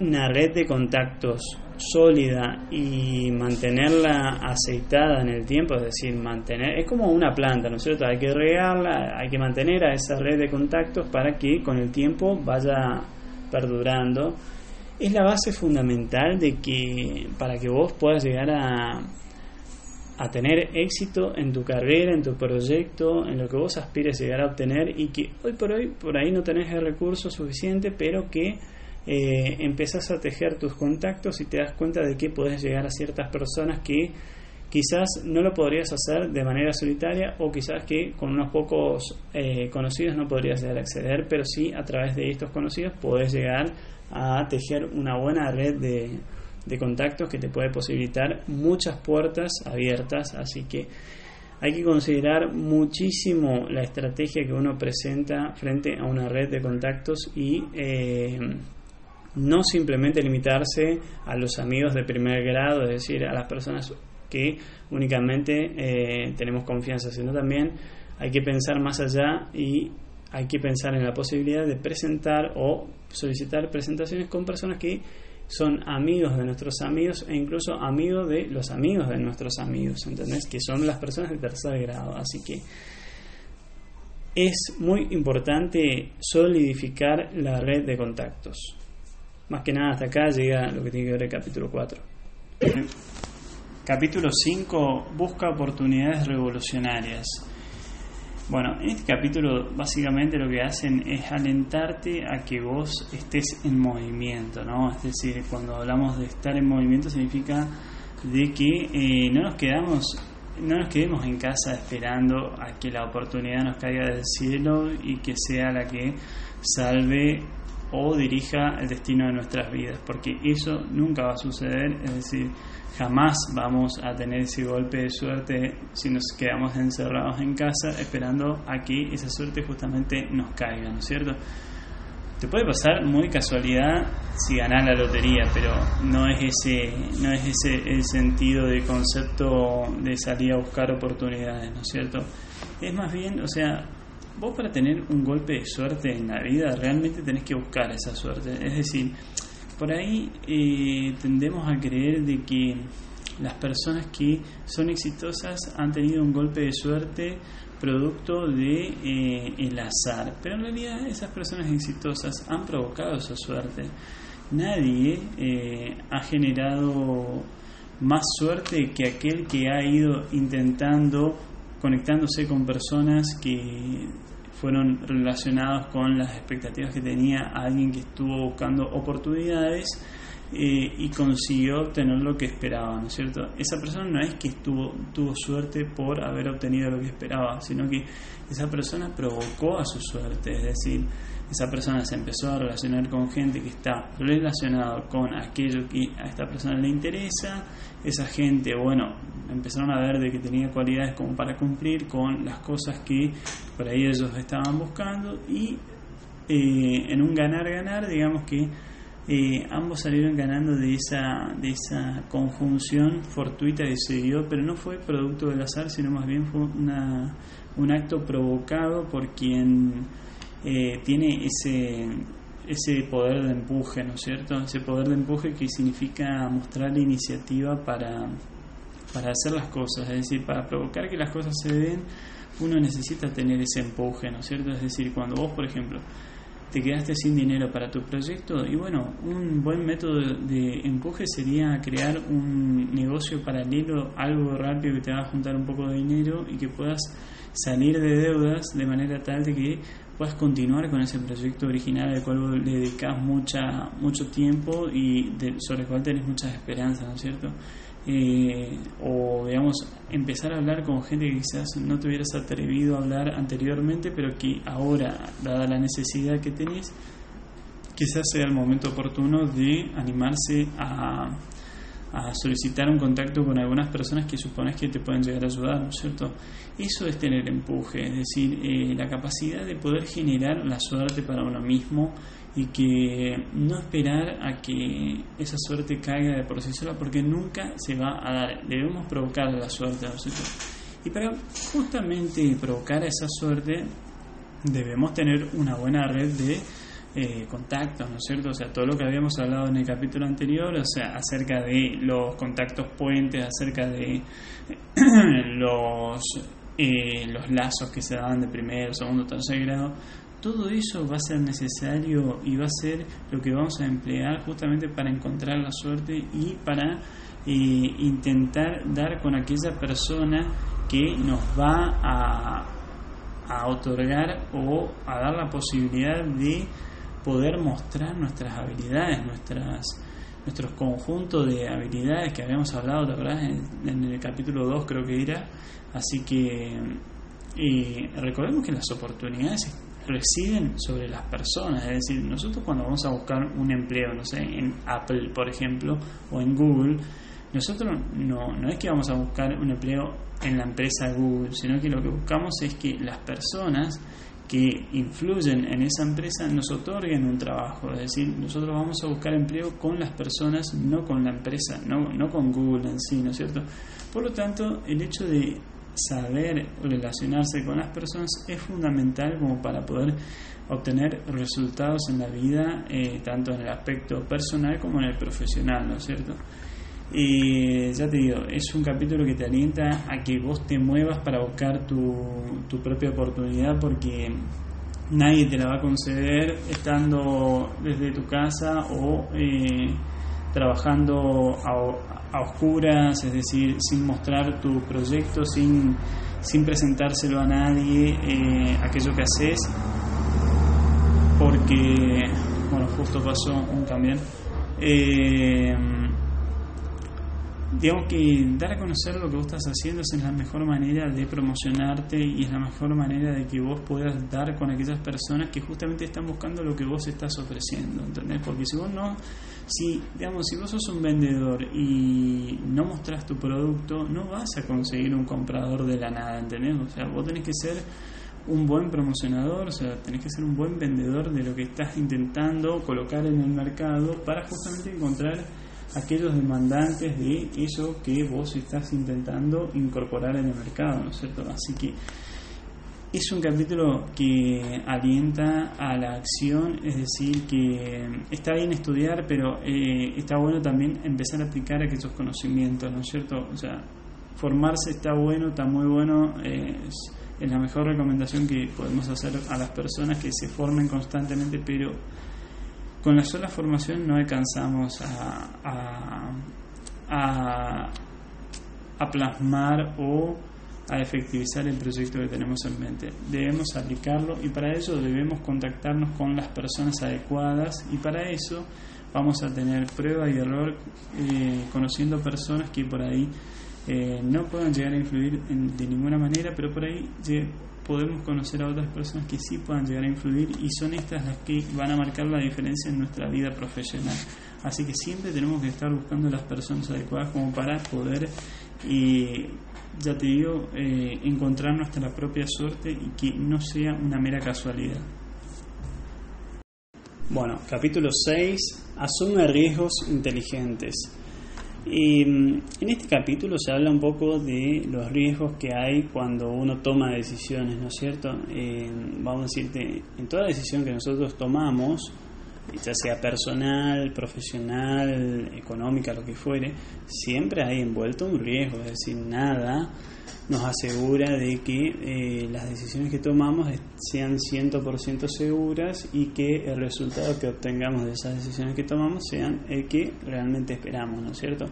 una red de contactos sólida y mantenerla aceitada en el tiempo, es decir, mantener, es como una planta, ¿no es cierto? Hay que regarla, hay que mantener a esa red de contactos para que con el tiempo vaya perdurando. Es la base fundamental de que para que vos puedas llegar a, a tener éxito en tu carrera, en tu proyecto, en lo que vos aspires llegar a obtener y que hoy por hoy por ahí no tenés el recurso suficiente, pero que eh, empezás a tejer tus contactos y te das cuenta de que puedes llegar a ciertas personas que quizás no lo podrías hacer de manera solitaria o quizás que con unos pocos eh, conocidos no podrías llegar a acceder, pero sí a través de estos conocidos puedes llegar a tejer una buena red de, de contactos que te puede posibilitar muchas puertas abiertas, así que hay que considerar muchísimo la estrategia que uno presenta frente a una red de contactos y eh, no simplemente limitarse a los amigos de primer grado, es decir, a las personas que únicamente eh, tenemos confianza, sino también hay que pensar más allá y hay que pensar en la posibilidad de presentar o solicitar presentaciones con personas que son amigos de nuestros amigos e incluso amigos de los amigos de nuestros amigos, ¿entendés? Que son las personas de tercer grado. Así que es muy importante solidificar la red de contactos. Más que nada hasta acá llega lo que tiene que ver el capítulo 4. Capítulo 5 busca oportunidades revolucionarias. Bueno, en este capítulo básicamente lo que hacen es alentarte a que vos estés en movimiento, ¿no? Es decir, cuando hablamos de estar en movimiento significa de que eh, no nos quedamos no nos quedemos en casa esperando a que la oportunidad nos caiga del cielo y que sea la que salve o dirija el destino de nuestras vidas, porque eso nunca va a suceder, es decir, jamás vamos a tener ese golpe de suerte si nos quedamos encerrados en casa esperando a que esa suerte justamente nos caiga, ¿no es cierto? Te puede pasar muy casualidad si ganas la lotería, pero no es ese, no es ese el sentido de concepto de salir a buscar oportunidades, ¿no es cierto? Es más bien, o sea, vos para tener un golpe de suerte en la vida realmente tenés que buscar esa suerte. Es decir, por ahí eh, tendemos a creer de que las personas que son exitosas han tenido un golpe de suerte producto de eh, el azar, pero en realidad esas personas exitosas han provocado esa suerte. Nadie eh, ha generado más suerte que aquel que ha ido intentando conectándose con personas que fueron relacionados con las expectativas que tenía alguien que estuvo buscando oportunidades eh, y consiguió obtener lo que esperaba, ¿no es cierto? Esa persona no es que estuvo, tuvo suerte por haber obtenido lo que esperaba, sino que esa persona provocó a su suerte, es decir, esa persona se empezó a relacionar con gente que está relacionado con aquello que a esta persona le interesa, esa gente, bueno, empezaron a ver de que tenía cualidades como para cumplir con las cosas que por ahí ellos estaban buscando y eh, en un ganar-ganar, digamos que eh, ambos salieron ganando de esa, de esa conjunción fortuita que se dio, pero no fue producto del azar, sino más bien fue una, un acto provocado por quien eh, tiene ese, ese poder de empuje, ¿no es cierto? Ese poder de empuje que significa mostrar la iniciativa para, para hacer las cosas, es decir, para provocar que las cosas se den, uno necesita tener ese empuje, ¿no es cierto? Es decir, cuando vos, por ejemplo, te quedaste sin dinero para tu proyecto y bueno, un buen método de empuje sería crear un negocio paralelo, algo rápido que te va a juntar un poco de dinero y que puedas salir de deudas de manera tal de que puedas continuar con ese proyecto original al cual le dedicas mucha, mucho tiempo y sobre el cual tenés muchas esperanzas, ¿no es cierto? Eh, o digamos empezar a hablar con gente que quizás no te hubieras atrevido a hablar anteriormente pero que ahora dada la necesidad que tenés quizás sea el momento oportuno de animarse a, a solicitar un contacto con algunas personas que supones que te pueden llegar a ayudar, ¿no es cierto? Eso es tener empuje, es decir, eh, la capacidad de poder generar la suerte para uno mismo y que no esperar a que esa suerte caiga de por sí sola porque nunca se va a dar. Debemos provocar la suerte, ¿no es cierto? Y para justamente provocar esa suerte debemos tener una buena red de eh, contactos, ¿no es cierto? O sea, todo lo que habíamos hablado en el capítulo anterior, o sea, acerca de los contactos puentes, acerca de los, eh, los lazos que se dan de primero, segundo, tercer grado, todo eso va a ser necesario y va a ser lo que vamos a emplear justamente para encontrar la suerte y para eh, intentar dar con aquella persona que nos va a otorgar o a dar la posibilidad de poder mostrar nuestras habilidades, nuestras nuestros conjuntos de habilidades que habíamos hablado, ¿te En, en, el capítulo 2 creo que era. Así que recordemos que las oportunidades residen sobre las personas, es decir, nosotros cuando vamos a buscar un empleo, no sé, en Apple, por ejemplo, o en Google, nosotros no, no es que vamos a buscar un empleo en la empresa Google, sino que lo que buscamos es que las personas que influyen en esa empresa nos otorguen un trabajo. Es decir, nosotros vamos a buscar empleo con las personas, no con la empresa, no, no con Google en sí, ¿no es cierto? Por lo tanto, el hecho de saber relacionarse con las personas es fundamental como para poder obtener resultados en la vida, eh, tanto en el aspecto personal como en el profesional, ¿no es cierto? Y ya te digo, es un capítulo que te alienta a que vos te muevas para buscar tu, tu propia oportunidad porque nadie te la va a conceder estando desde tu casa o eh, trabajando a, a, oscuras, es decir, sin mostrar tu proyecto, sin, sin presentárselo a nadie, eh, aquello que haces, porque, bueno, justo pasó un camión. Eh, digamos que dar a conocer lo que vos estás haciendo es la mejor manera de promocionarte y es la mejor manera de que vos puedas dar con aquellas personas que justamente están buscando lo que vos estás ofreciendo, ¿entendés? Porque si vos no, si, digamos, si vos sos un vendedor y no mostrás tu producto, no vas a conseguir un comprador de la nada, ¿entendés? O sea, vos tenés que ser un buen promocionador, o sea, tenés que ser un buen vendedor de lo que estás intentando colocar en el mercado para justamente encontrar aquellos demandantes de eso que vos estás intentando incorporar en el mercado, ¿no es cierto? Así que es un capítulo que alienta a la acción, es decir, que está bien estudiar, pero eh, está bueno también empezar a aplicar aquellos conocimientos, ¿no es cierto? O sea, formarse está bueno, está muy bueno, es, es la mejor recomendación que podemos hacer a las personas que se formen constantemente, pero con la sola formación no alcanzamos a, a, a, plasmar o a efectivizar el proyecto que tenemos en mente. Debemos aplicarlo y para eso debemos contactarnos con las personas adecuadas y para eso vamos a tener prueba y error eh, conociendo personas que por ahí eh, no puedan llegar a influir de ninguna manera, pero por ahí podemos conocer a otras personas que sí puedan llegar a influir y son estas las que van a marcar la diferencia en nuestra vida profesional. Así que siempre tenemos que estar buscando las personas adecuadas como para poder, y ya te digo, eh, encontrar nuestra propia suerte y que no sea una mera casualidad. Bueno, capítulo 6. Asume riesgos inteligentes. Y mm, en este capítulo se habla un poco de los riesgos que hay cuando uno toma decisiones, ¿no es cierto? vamos a decirte, en toda decisión que nosotros tomamos, ya sea personal, profesional, económica, lo que fuere, siempre hay envuelto un riesgo, es decir, nada nos asegura de que eh, las decisiones que tomamos sean 100% seguras y que el resultado que obtengamos de esas decisiones que tomamos sean el que realmente esperamos, ¿no es cierto?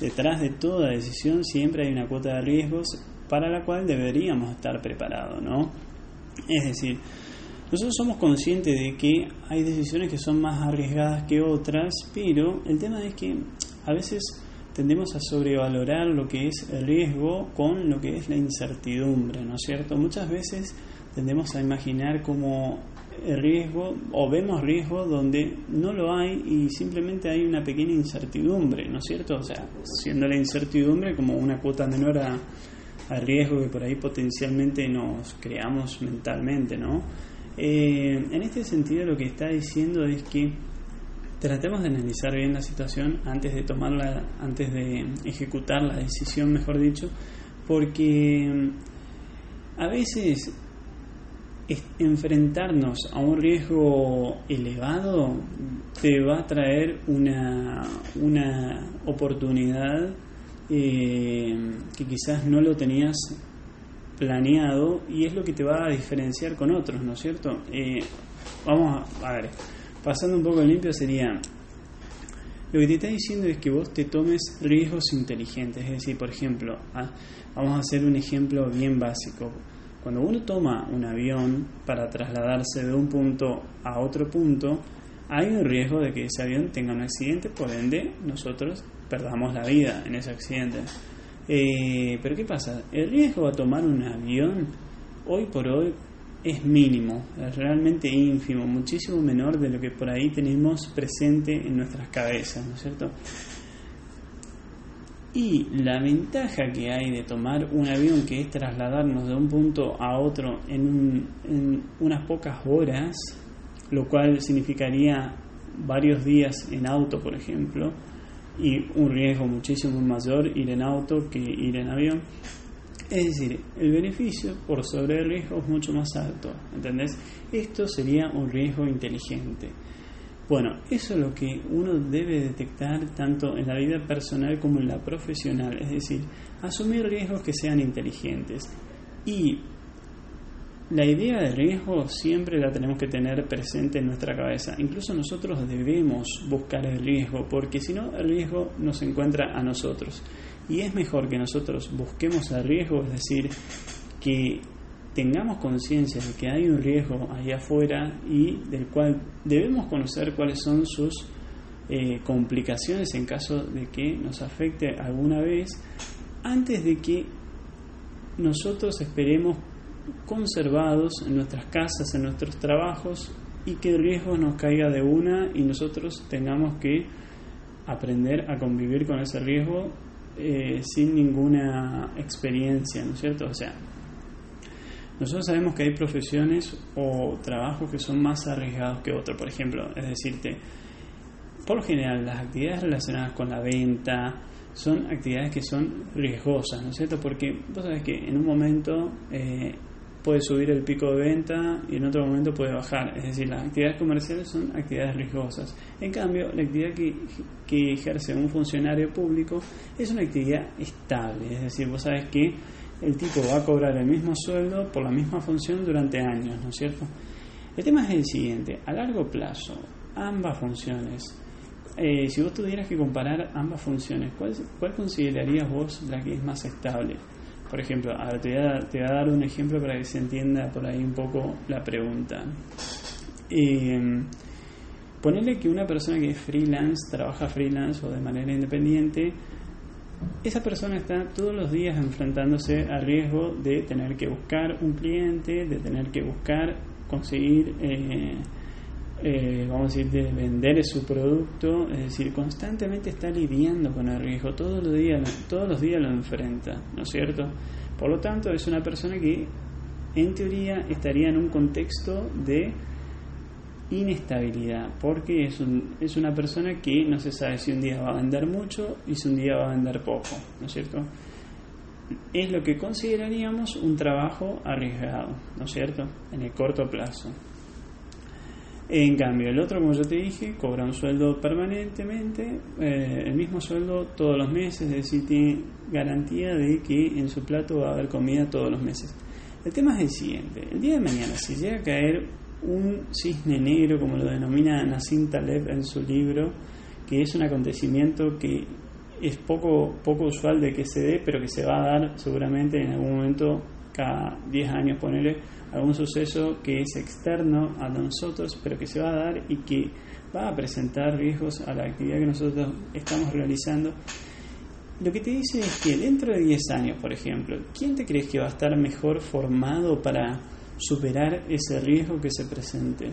Detrás de toda decisión siempre hay una cuota de riesgos para la cual deberíamos estar preparados, ¿no? Es decir, nosotros somos conscientes de que hay decisiones que son más arriesgadas que otras, pero el tema es que a veces tendemos a sobrevalorar lo que es el riesgo con lo que es la incertidumbre, ¿no es cierto? Muchas veces tendemos a imaginar como el riesgo o vemos riesgo donde no lo hay y simplemente hay una pequeña incertidumbre, ¿no es cierto? O sea, siendo la incertidumbre como una cuota menor a, al riesgo que por ahí potencialmente nos creamos mentalmente, ¿no? Eh, en este sentido lo que está diciendo es que tratemos de analizar bien la situación antes de tomarla, antes de ejecutar la decisión, mejor dicho, porque mm, a veces enfrentarnos a un riesgo elevado te va a traer una, una oportunidad eh, que quizás no lo tenías planeado y es lo que te va a diferenciar con otros, ¿no es cierto? Eh, vamos a, ver, pasando un poco limpio sería, lo que te está diciendo es que vos te tomes riesgos inteligentes, es decir, por ejemplo, ah, vamos a hacer un ejemplo bien básico. Cuando uno toma un avión para trasladarse de un punto a otro punto, hay un riesgo de que ese avión tenga un accidente, por ende nosotros perdamos la vida en ese accidente. Eh, pero ¿qué pasa? El riesgo a tomar un avión hoy por hoy es mínimo, es realmente ínfimo, muchísimo menor de lo que por ahí tenemos presente en nuestras cabezas, ¿no es cierto? Y la ventaja que hay de tomar un avión, que es trasladarnos de un punto a otro en, en unas pocas horas, lo cual significaría varios días en auto, por ejemplo, y un riesgo muchísimo mayor ir en auto que ir en avión. Es decir, el beneficio por sobre el riesgo es mucho más alto, ¿entendés? Esto sería un riesgo inteligente. Bueno, eso es lo que uno debe detectar tanto en la vida personal como en la profesional, es decir, asumir riesgos que sean inteligentes. Y la idea de riesgo siempre la tenemos que tener presente en nuestra cabeza. Incluso nosotros debemos buscar el riesgo, porque si no, el riesgo nos encuentra a nosotros. Y es mejor que nosotros busquemos el riesgo, es decir, que tengamos conciencia de que hay un riesgo allá afuera y del cual debemos conocer cuáles son sus eh, complicaciones en caso de que nos afecte alguna vez, antes de que nosotros esperemos conservados en nuestras casas, en nuestros trabajos y que el riesgo nos caiga de una y nosotros tengamos que aprender a convivir con ese riesgo eh, sin ninguna experiencia, ¿no es cierto? O sea, nosotros sabemos que hay profesiones o trabajos que son más arriesgados que otros, por ejemplo, es decirte, por lo general las actividades relacionadas con la venta, son actividades que son riesgosas, ¿no es cierto? Porque vos sabés que en un momento eh, puede subir el pico de venta y en otro momento puede bajar. Es decir, las actividades comerciales son actividades riesgosas. En cambio, la actividad que, que ejerce un funcionario público es una actividad estable. Es decir, vos sabes que el tipo va a cobrar el mismo sueldo por la misma función durante años, ¿no es cierto? El tema es el siguiente, a largo plazo, ambas funciones, eh, si vos tuvieras que comparar ambas funciones, ¿cuál, ¿cuál considerarías vos la que es más estable? Por ejemplo, te, voy a, dar un ejemplo para que se entienda por ahí un poco la pregunta. Eh, ponerle que una persona que es freelance, trabaja freelance o de manera independiente, esa persona está todos los días enfrentándose al riesgo de tener que buscar un cliente, de tener que buscar conseguir eh, eh, vamos a decir, de vender su producto, es decir, constantemente está lidiando con el riesgo, todos los días, todos los días lo enfrenta, ¿no es cierto? Por lo tanto, es una persona que en teoría estaría en un contexto de inestabilidad, porque es, es una persona que no se sabe si un día va a vender mucho y si un día va a vender poco, ¿no es cierto? Es lo que consideraríamos un trabajo arriesgado, ¿no es cierto? En el corto plazo. En cambio, el otro, como yo te dije, cobra un sueldo permanentemente, eh, el mismo sueldo todos los meses, es decir, tiene garantía de que en su plato va a haber comida todos los meses. El tema es el siguiente, el día de mañana, si llega a caer un cisne negro, como lo denomina Nassim Taleb en su libro, que es un acontecimiento que es poco, poco usual de que se dé, pero que se va a dar seguramente en algún momento, cada 10 años, ponerle algún suceso que es externo a nosotros, pero que se va a dar y que va a presentar riesgos a la actividad que nosotros estamos realizando. Lo que te dice es que dentro de 10 años, por ejemplo, ¿quién te crees que va a estar mejor formado para superar ese riesgo que se presente?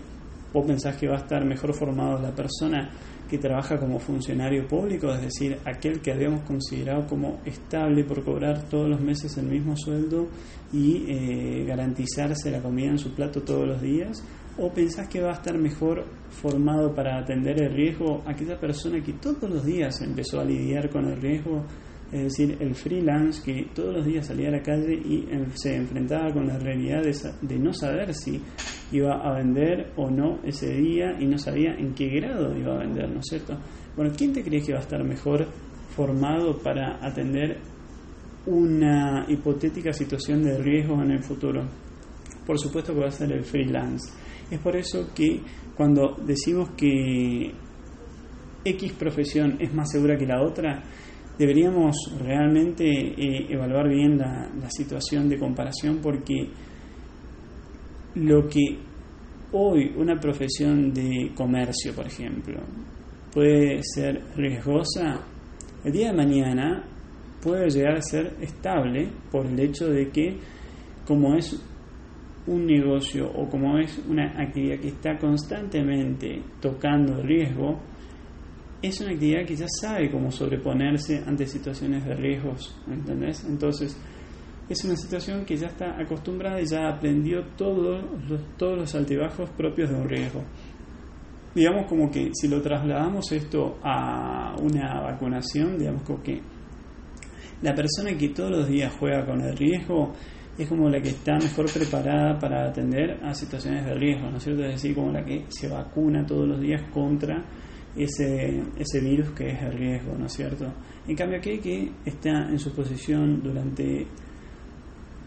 ¿Vos pensás que va a estar mejor formado la persona que trabaja como funcionario público, es decir, aquel que habíamos considerado como estable por cobrar todos los meses el mismo sueldo y eh, garantizarse la comida en su plato todos los días? ¿O pensás que va a estar mejor formado para atender el riesgo aquella persona que todos los días empezó a lidiar con el riesgo es decir, el freelance que todos los días salía a la calle y se enfrentaba con la realidad de, no saber si iba a vender o no ese día y no sabía en qué grado iba a vender, ¿no es cierto? Bueno, ¿quién te crees que va a estar mejor formado para atender una hipotética situación de riesgo en el futuro? Por supuesto que va a ser el freelance. Es por eso que cuando decimos que X profesión es más segura que la otra, deberíamos realmente eh, evaluar bien la, situación de comparación porque lo que hoy una profesión de comercio, por ejemplo, puede ser riesgosa, el día de mañana puede llegar a ser estable por el hecho de que como es un negocio o como es una actividad que está constantemente tocando riesgo, es una actividad que ya sabe cómo sobreponerse ante situaciones de riesgos, ¿entendés? Entonces, es una situación que ya está acostumbrada y ya aprendió todos los, todos los altibajos propios de un riesgo. Digamos como que si lo trasladamos esto a una vacunación, digamos como que la persona que todos los días juega con el riesgo es como la que está mejor preparada para atender a situaciones de riesgo, ¿no es cierto? Es decir, como la que se vacuna todos los días contra ese, ese virus que es el riesgo, ¿no es cierto? En cambio, aquel que está en su posición durante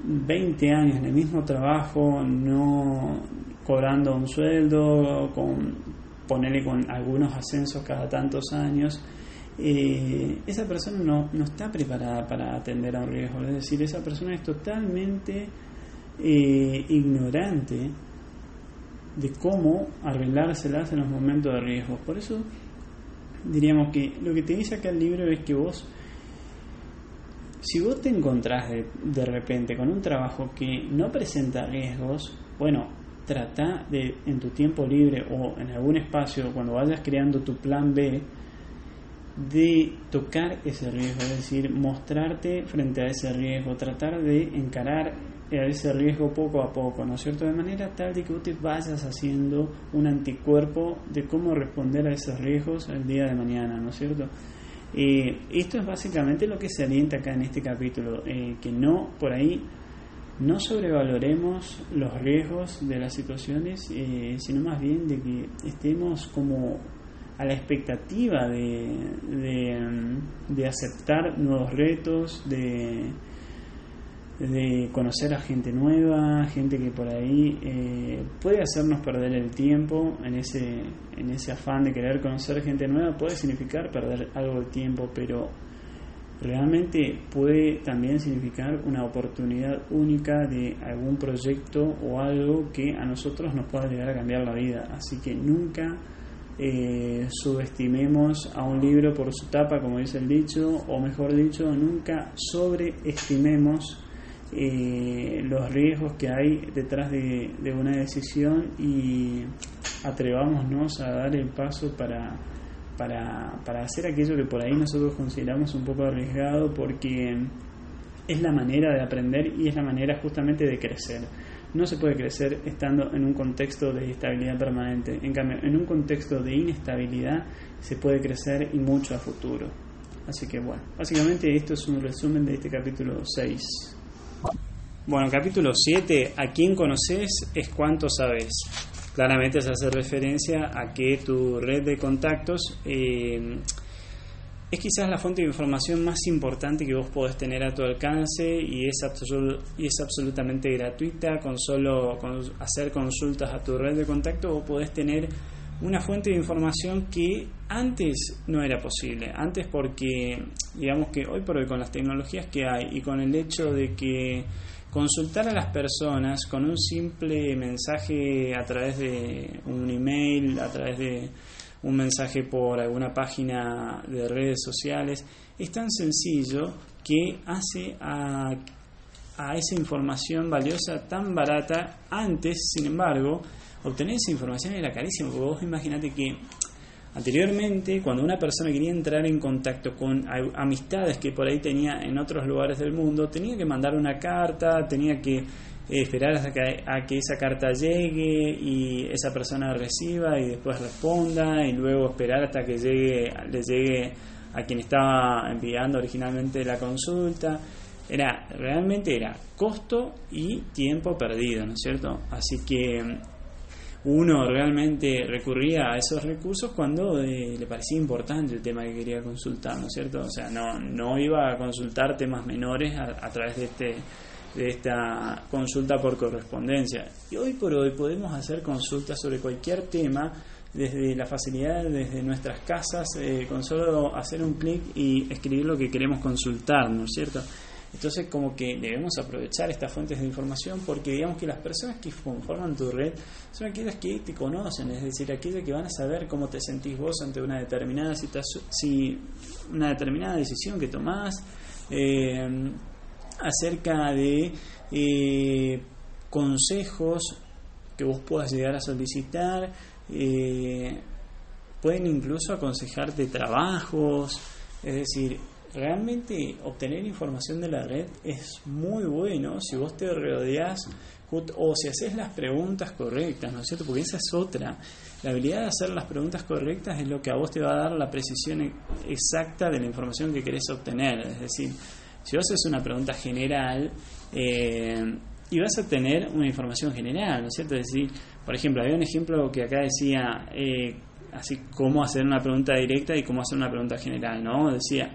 20 años en el mismo trabajo, no cobrando un sueldo, con ponerle con algunos ascensos cada tantos años, eh, esa persona no, no, está preparada para atender a un riesgo. Es decir, esa persona es totalmente eh, ignorante de cómo arreglárselas en los momentos de riesgo. Por eso diríamos que lo que te dice acá el libro es que vos, si vos te encontrás de, de repente con un trabajo que no presenta riesgos, bueno, trata de en tu tiempo libre o en algún espacio, cuando vayas creando tu plan B, de tocar ese riesgo, es decir, mostrarte frente a ese riesgo, tratar de encarar a ese riesgo poco a poco, ¿no es cierto? De manera tal de que tú vayas haciendo un anticuerpo de cómo responder a esos riesgos el día de mañana, ¿no es cierto? Eh, esto es básicamente lo que se alienta acá en este capítulo, eh, que no por ahí no sobrevaloremos los riesgos de las situaciones, eh, sino más bien de que estemos como a la expectativa de, de aceptar nuevos retos, de de conocer a gente nueva, gente que por ahí eh, puede hacernos perder el tiempo en ese, en ese afán de querer conocer gente nueva, puede significar perder algo de tiempo, pero realmente puede también significar una oportunidad única de algún proyecto o algo que a nosotros nos pueda llegar a cambiar la vida. Así que nunca eh, subestimemos a un libro por su tapa, como dice el dicho, o mejor dicho, nunca sobreestimemos eh, los riesgos que hay detrás de, una decisión y atrevámonos a dar el paso para, para, para hacer aquello que por ahí nosotros consideramos un poco arriesgado porque es la manera de aprender y es la manera justamente de crecer. No se puede crecer estando en un contexto de estabilidad permanente. En cambio, en un contexto de inestabilidad se puede crecer y mucho a futuro. Así que bueno, básicamente esto es un resumen de este capítulo 6. Bueno, capítulo 7, ¿a quién conoces es cuánto sabes? claramente se hace referencia a que tu red de contactos eh, es quizás la fuente de información más importante que vos podés tener a tu alcance y es, y es absolutamente gratuita. Con solo hacer consultas a tu red de contactos vos podés tener una fuente de información que antes no era posible. Antes porque, digamos que hoy por hoy con las tecnologías que hay y con el hecho de que consultar a las personas con un simple mensaje a través de un email, a través de un mensaje por alguna página de redes sociales, es tan sencillo que hace a, a esa información valiosa tan barata. Antes, sin embargo, obtener esa información era carísimo, porque vos imaginate que anteriormente, cuando una persona quería entrar en contacto con amistades que por ahí tenía en otros lugares del mundo, tenía que mandar una carta, tenía que eh, esperar hasta que, a que esa carta llegue y esa persona reciba y después responda y luego esperar hasta que llegue le llegue a quien estaba enviando originalmente la consulta era realmente era costo y tiempo perdido, ¿no es cierto? Así que uno realmente recurría a esos recursos cuando eh, le parecía importante el tema que quería consultar, ¿no es cierto? O sea, no, no iba a consultar temas menores a, través de, este, de esta consulta por correspondencia. Y hoy por hoy podemos hacer consultas sobre cualquier tema desde la facilidad, desde nuestras casas, eh, con solo hacer un clic y escribir lo que queremos consultar, ¿no es cierto? Entonces, como que debemos aprovechar estas fuentes de información porque digamos que las personas que conforman tu red son aquellas que te conocen, es decir, aquellas que van a saber cómo te sentís vos ante una determinada situación, si una determinada decisión que tomás, eh, acerca de eh, consejos que vos puedas llegar a solicitar, eh, pueden incluso aconsejarte trabajos, es decir, realmente obtener información de la red es muy bueno si vos te rodeas o si haces las preguntas correctas, ¿no es cierto? Porque esa es otra. La habilidad de hacer las preguntas correctas es lo que a vos te va a dar la precisión exacta de la información que querés obtener. Es decir, si vos haces una pregunta general eh, y vas a tener una información general, ¿no es cierto? Es decir, por ejemplo, había un ejemplo que acá decía eh, así cómo hacer una pregunta directa y cómo hacer una pregunta general, ¿no? Decía,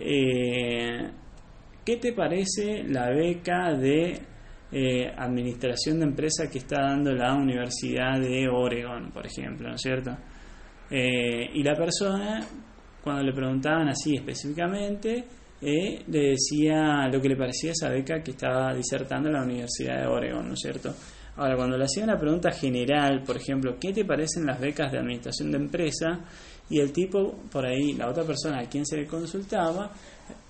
eh, ¿Qué te parece la beca de eh, administración de empresa que está dando la Universidad de Oregon, por ejemplo, ¿no es cierto? Eh, y la persona, cuando le preguntaban así específicamente, le decía lo que le parecía esa beca que estaba disertando la Universidad de Oregon, ¿no es cierto? Ahora, cuando le hacía una pregunta general, por ejemplo, ¿qué te parecen las becas de administración de empresa? Y el tipo, por ahí, la otra persona a quien se le consultaba,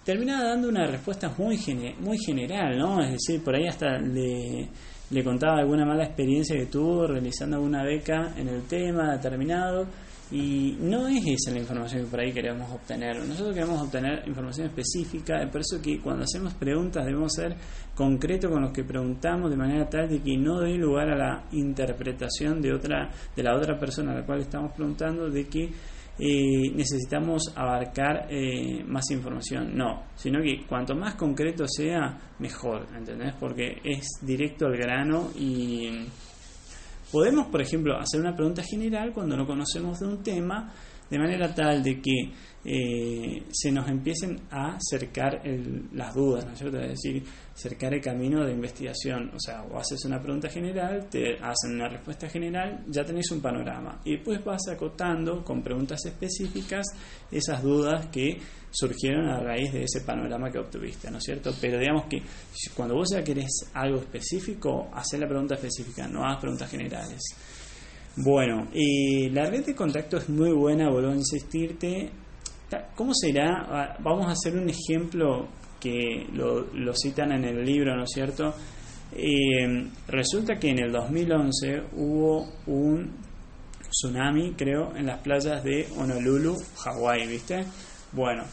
terminaba dando una respuesta muy, muy general, ¿no? Es decir, por ahí hasta le, le contaba alguna mala experiencia que tuvo realizando alguna beca en el tema determinado y no es esa la información que por ahí queremos obtener. Nosotros queremos obtener información específica, por eso que cuando hacemos preguntas debemos ser concretos con los que preguntamos de manera tal de que no dé lugar a la interpretación de otra de la otra persona a la cual estamos preguntando de que eh, necesitamos abarcar eh, más información. No, sino que cuanto más concreto sea, mejor, ¿entendés? Porque es directo al grano y podemos, por ejemplo, hacer una pregunta general cuando no conocemos de un tema, de manera tal de que eh, se nos empiecen a acercar las dudas, ¿no es cierto? Es decir, cercar el camino de investigación. O sea, o haces una pregunta general, te hacen una respuesta general, ya tenéis un panorama. Y después vas acotando con preguntas específicas esas dudas que surgieron a raíz de ese panorama que obtuviste, ¿no es cierto? Pero digamos que cuando vos ya querés algo específico, hacer la pregunta específica, no hagas preguntas generales. Bueno, y la red de contacto es muy buena, vuelvo a insistirte. ¿Cómo será? Ah, vamos a hacer un ejemplo que lo, citan en el libro, ¿no es cierto? Eh, resulta que en el 2011 hubo un tsunami, creo, en las playas de Honolulu, Hawái, ¿viste? Bueno,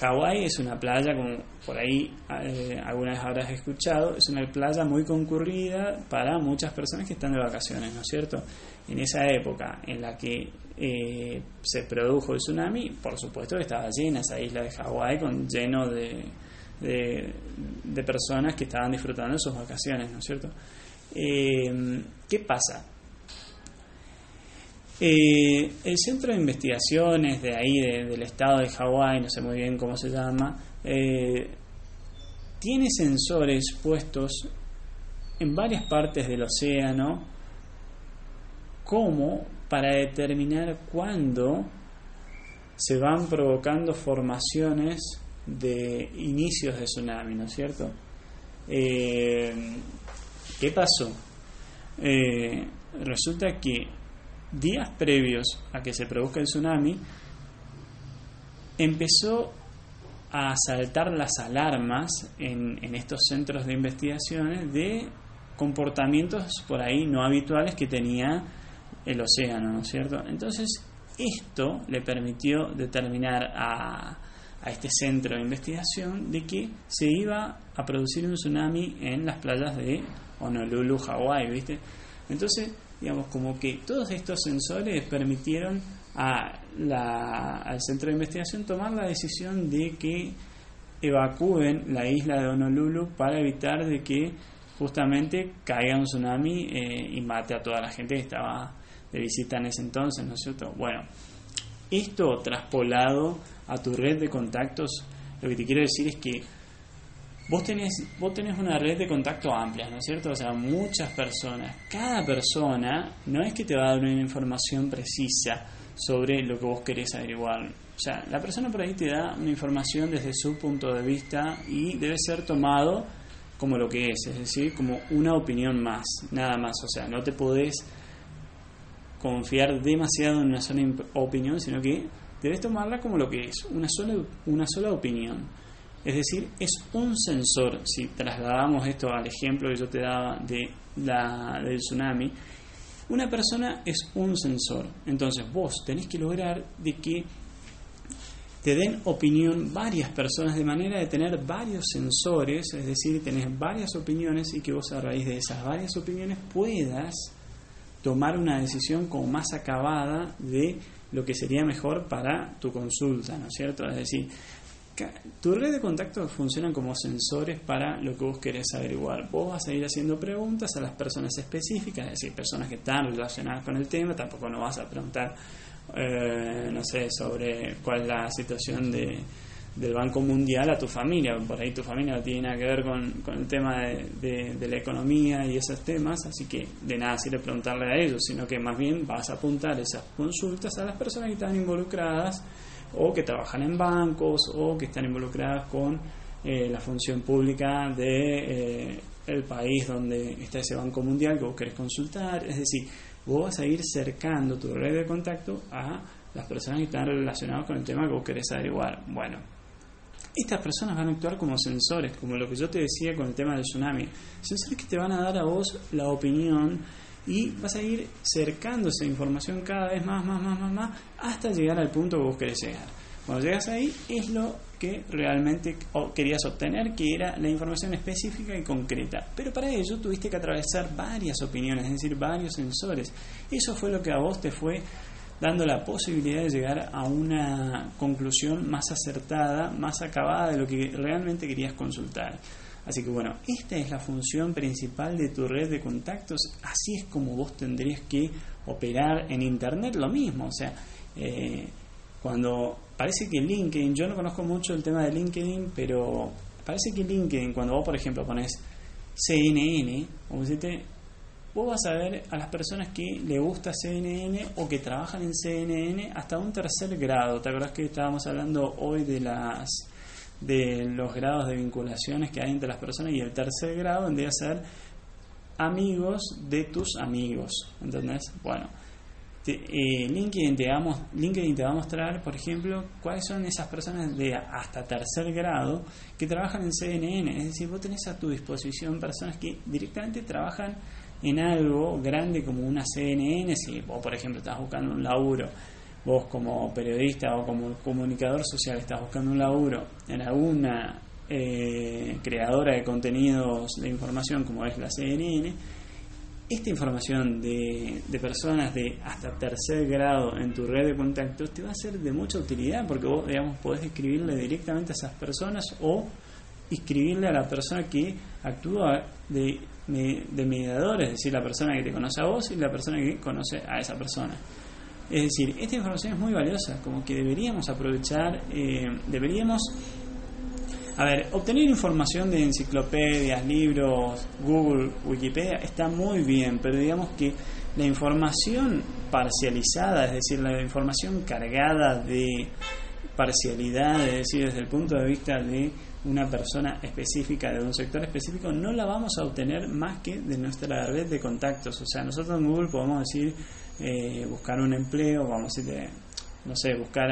Hawái es una playa, como por ahí eh, algunas habrás escuchado, es una playa muy concurrida para muchas personas que están de vacaciones, ¿no es cierto? En esa época en la que eh, se produjo el tsunami, por supuesto que estaba llena esa isla de Hawái, con, lleno de, de, personas que estaban disfrutando de sus vacaciones, ¿no es cierto? Eh, ¿Qué pasa? Eh, el centro de investigaciones de ahí, del estado de Hawái, no sé muy bien cómo se llama, tiene sensores puestos en varias partes del océano como para determinar cuándo se van provocando formaciones de inicios de tsunami, ¿no es cierto? Eh, ¿Qué pasó? Eh, resulta que días previos a que se produzca el tsunami, empezó a saltar las alarmas en, en estos centros de investigaciones de comportamientos por ahí no habituales que tenía el océano, ¿no es cierto? Entonces, esto le permitió determinar a, a este centro de investigación de que se iba a producir un tsunami en las playas de Honolulu, Hawái, ¿viste? Entonces, digamos, como que todos estos sensores permitieron a la, al centro de investigación tomar la decisión de que evacúen la isla de Honolulu para evitar de que justamente caiga un tsunami eh, y mate a toda la gente que estaba de visita en ese entonces, ¿no es cierto? Bueno, esto traspolado a tu red de contactos, lo que te quiero decir es que vos tenés, vos tenés una red de contacto amplia, ¿no es cierto? O sea, muchas personas. Cada persona no es que te va a dar una información precisa sobre lo que vos querés averiguar. O sea, la persona por ahí te da una información desde su punto de vista y debe ser tomado como lo que es, es decir, como una opinión más, nada más. O sea, no te podés confiar demasiado en una sola opinión, sino que debes tomarla como lo que es, una sola, una sola opinión. Es decir, es un sensor, si trasladamos esto al ejemplo que yo te daba de la, del tsunami, una persona es un sensor. Entonces vos tenés que lograr de que te den opinión varias personas de manera de tener varios sensores, es decir, tenés varias opiniones y que vos a raíz de esas varias opiniones puedas tomar una decisión como más acabada de lo que sería mejor para tu consulta, ¿no es cierto? Es decir, tu red de contactos funcionan como sensores para lo que vos querés averiguar. Vos vas a ir haciendo preguntas a las personas específicas, es decir, personas que están relacionadas con el tema, tampoco no vas a preguntar, eh, no sé, sobre cuál es la situación de, del Banco Mundial a tu familia. Por ahí tu familia no tiene nada que ver con, con el tema de, de, la economía y esos temas, así que de nada sirve preguntarle a ellos, sino que más bien vas a apuntar esas consultas a las personas que están involucradas o que trabajan en bancos o que están involucradas con eh, la función pública de eh, el país donde está ese Banco Mundial que vos querés consultar. Es decir, vos vas a ir cercando tu red de contacto a las personas que están relacionadas con el tema que vos querés averiguar. Bueno, estas personas van a actuar como sensores, como lo que yo te decía con el tema del tsunami. Sensores que te van a dar a vos la opinión y vas a ir cercando esa información cada vez más, más, más, más, más, hasta llegar al punto que vos querés llegar. Cuando llegas ahí es lo que realmente querías obtener, que era la información específica y concreta. Pero para ello tuviste que atravesar varias opiniones, es decir, varios sensores. Eso fue lo que a vos te fue dando la posibilidad de llegar a una conclusión más acertada, más acabada de lo que realmente querías consultar. Así que bueno, esta es la función principal de tu red de contactos, así es como vos tendrías que operar en Internet lo mismo, o sea, eh, cuando parece que LinkedIn, yo no conozco mucho el tema de LinkedIn, pero parece que LinkedIn, cuando vos por ejemplo pones CNN, como decirte, vos vas a ver a las personas que le gusta CNN o que trabajan en CNN hasta un tercer grado. ¿Te acuerdas que estábamos hablando hoy de las de los grados de vinculaciones que hay entre las personas y el tercer grado vendría a ser amigos de tus amigos, ¿entendés? Bueno, eh, LinkedIn, te va, LinkedIn te va a mostrar, por ejemplo, cuáles son esas personas de hasta tercer grado que trabajan en CNN, es decir, vos tenés a tu disposición personas que directamente trabajan en algo grande como una CNN, si vos por ejemplo estás buscando un laburo, vos como periodista o como comunicador social estás buscando un laburo en alguna eh, creadora de contenidos de información como es la CNN, esta información de, personas de hasta tercer grado en tu red de contactos te va a ser de mucha utilidad porque vos, digamos, podés escribirle directamente a esas personas o escribirle a la persona que actúa de de mediador, es decir, la persona que te conoce a vos y la persona que conoce a esa persona. Es decir, esta información es muy valiosa, como que deberíamos aprovechar, eh, deberíamos a ver, obtener información de enciclopedias, libros, Google, Wikipedia está muy bien, pero digamos que la información parcializada, es decir, la información cargada de parcialidad, es decir, desde el punto de vista de una persona específica, de un sector específico, no la vamos a obtener más que de nuestra red de contactos. O sea, nosotros en Google podemos decir eh, buscar un empleo, vamos a decir, no sé, buscar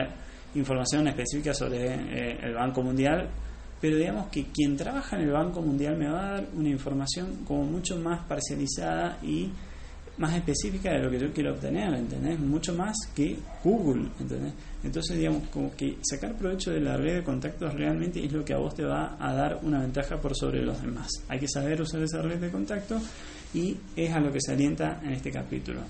información específica sobre eh, el Banco Mundial pero digamos que quien trabaja en el Banco Mundial me va a dar una información como mucho más parcializada y más específica de lo que yo quiero obtener, ¿entendés? Mucho más que Google, ¿entendés? Entonces, digamos, como que sacar provecho de la red de contactos realmente es lo que a vos te va a dar una ventaja por sobre los demás. Hay que saber usar esa red de contactos y es a lo que se alienta en este capítulo.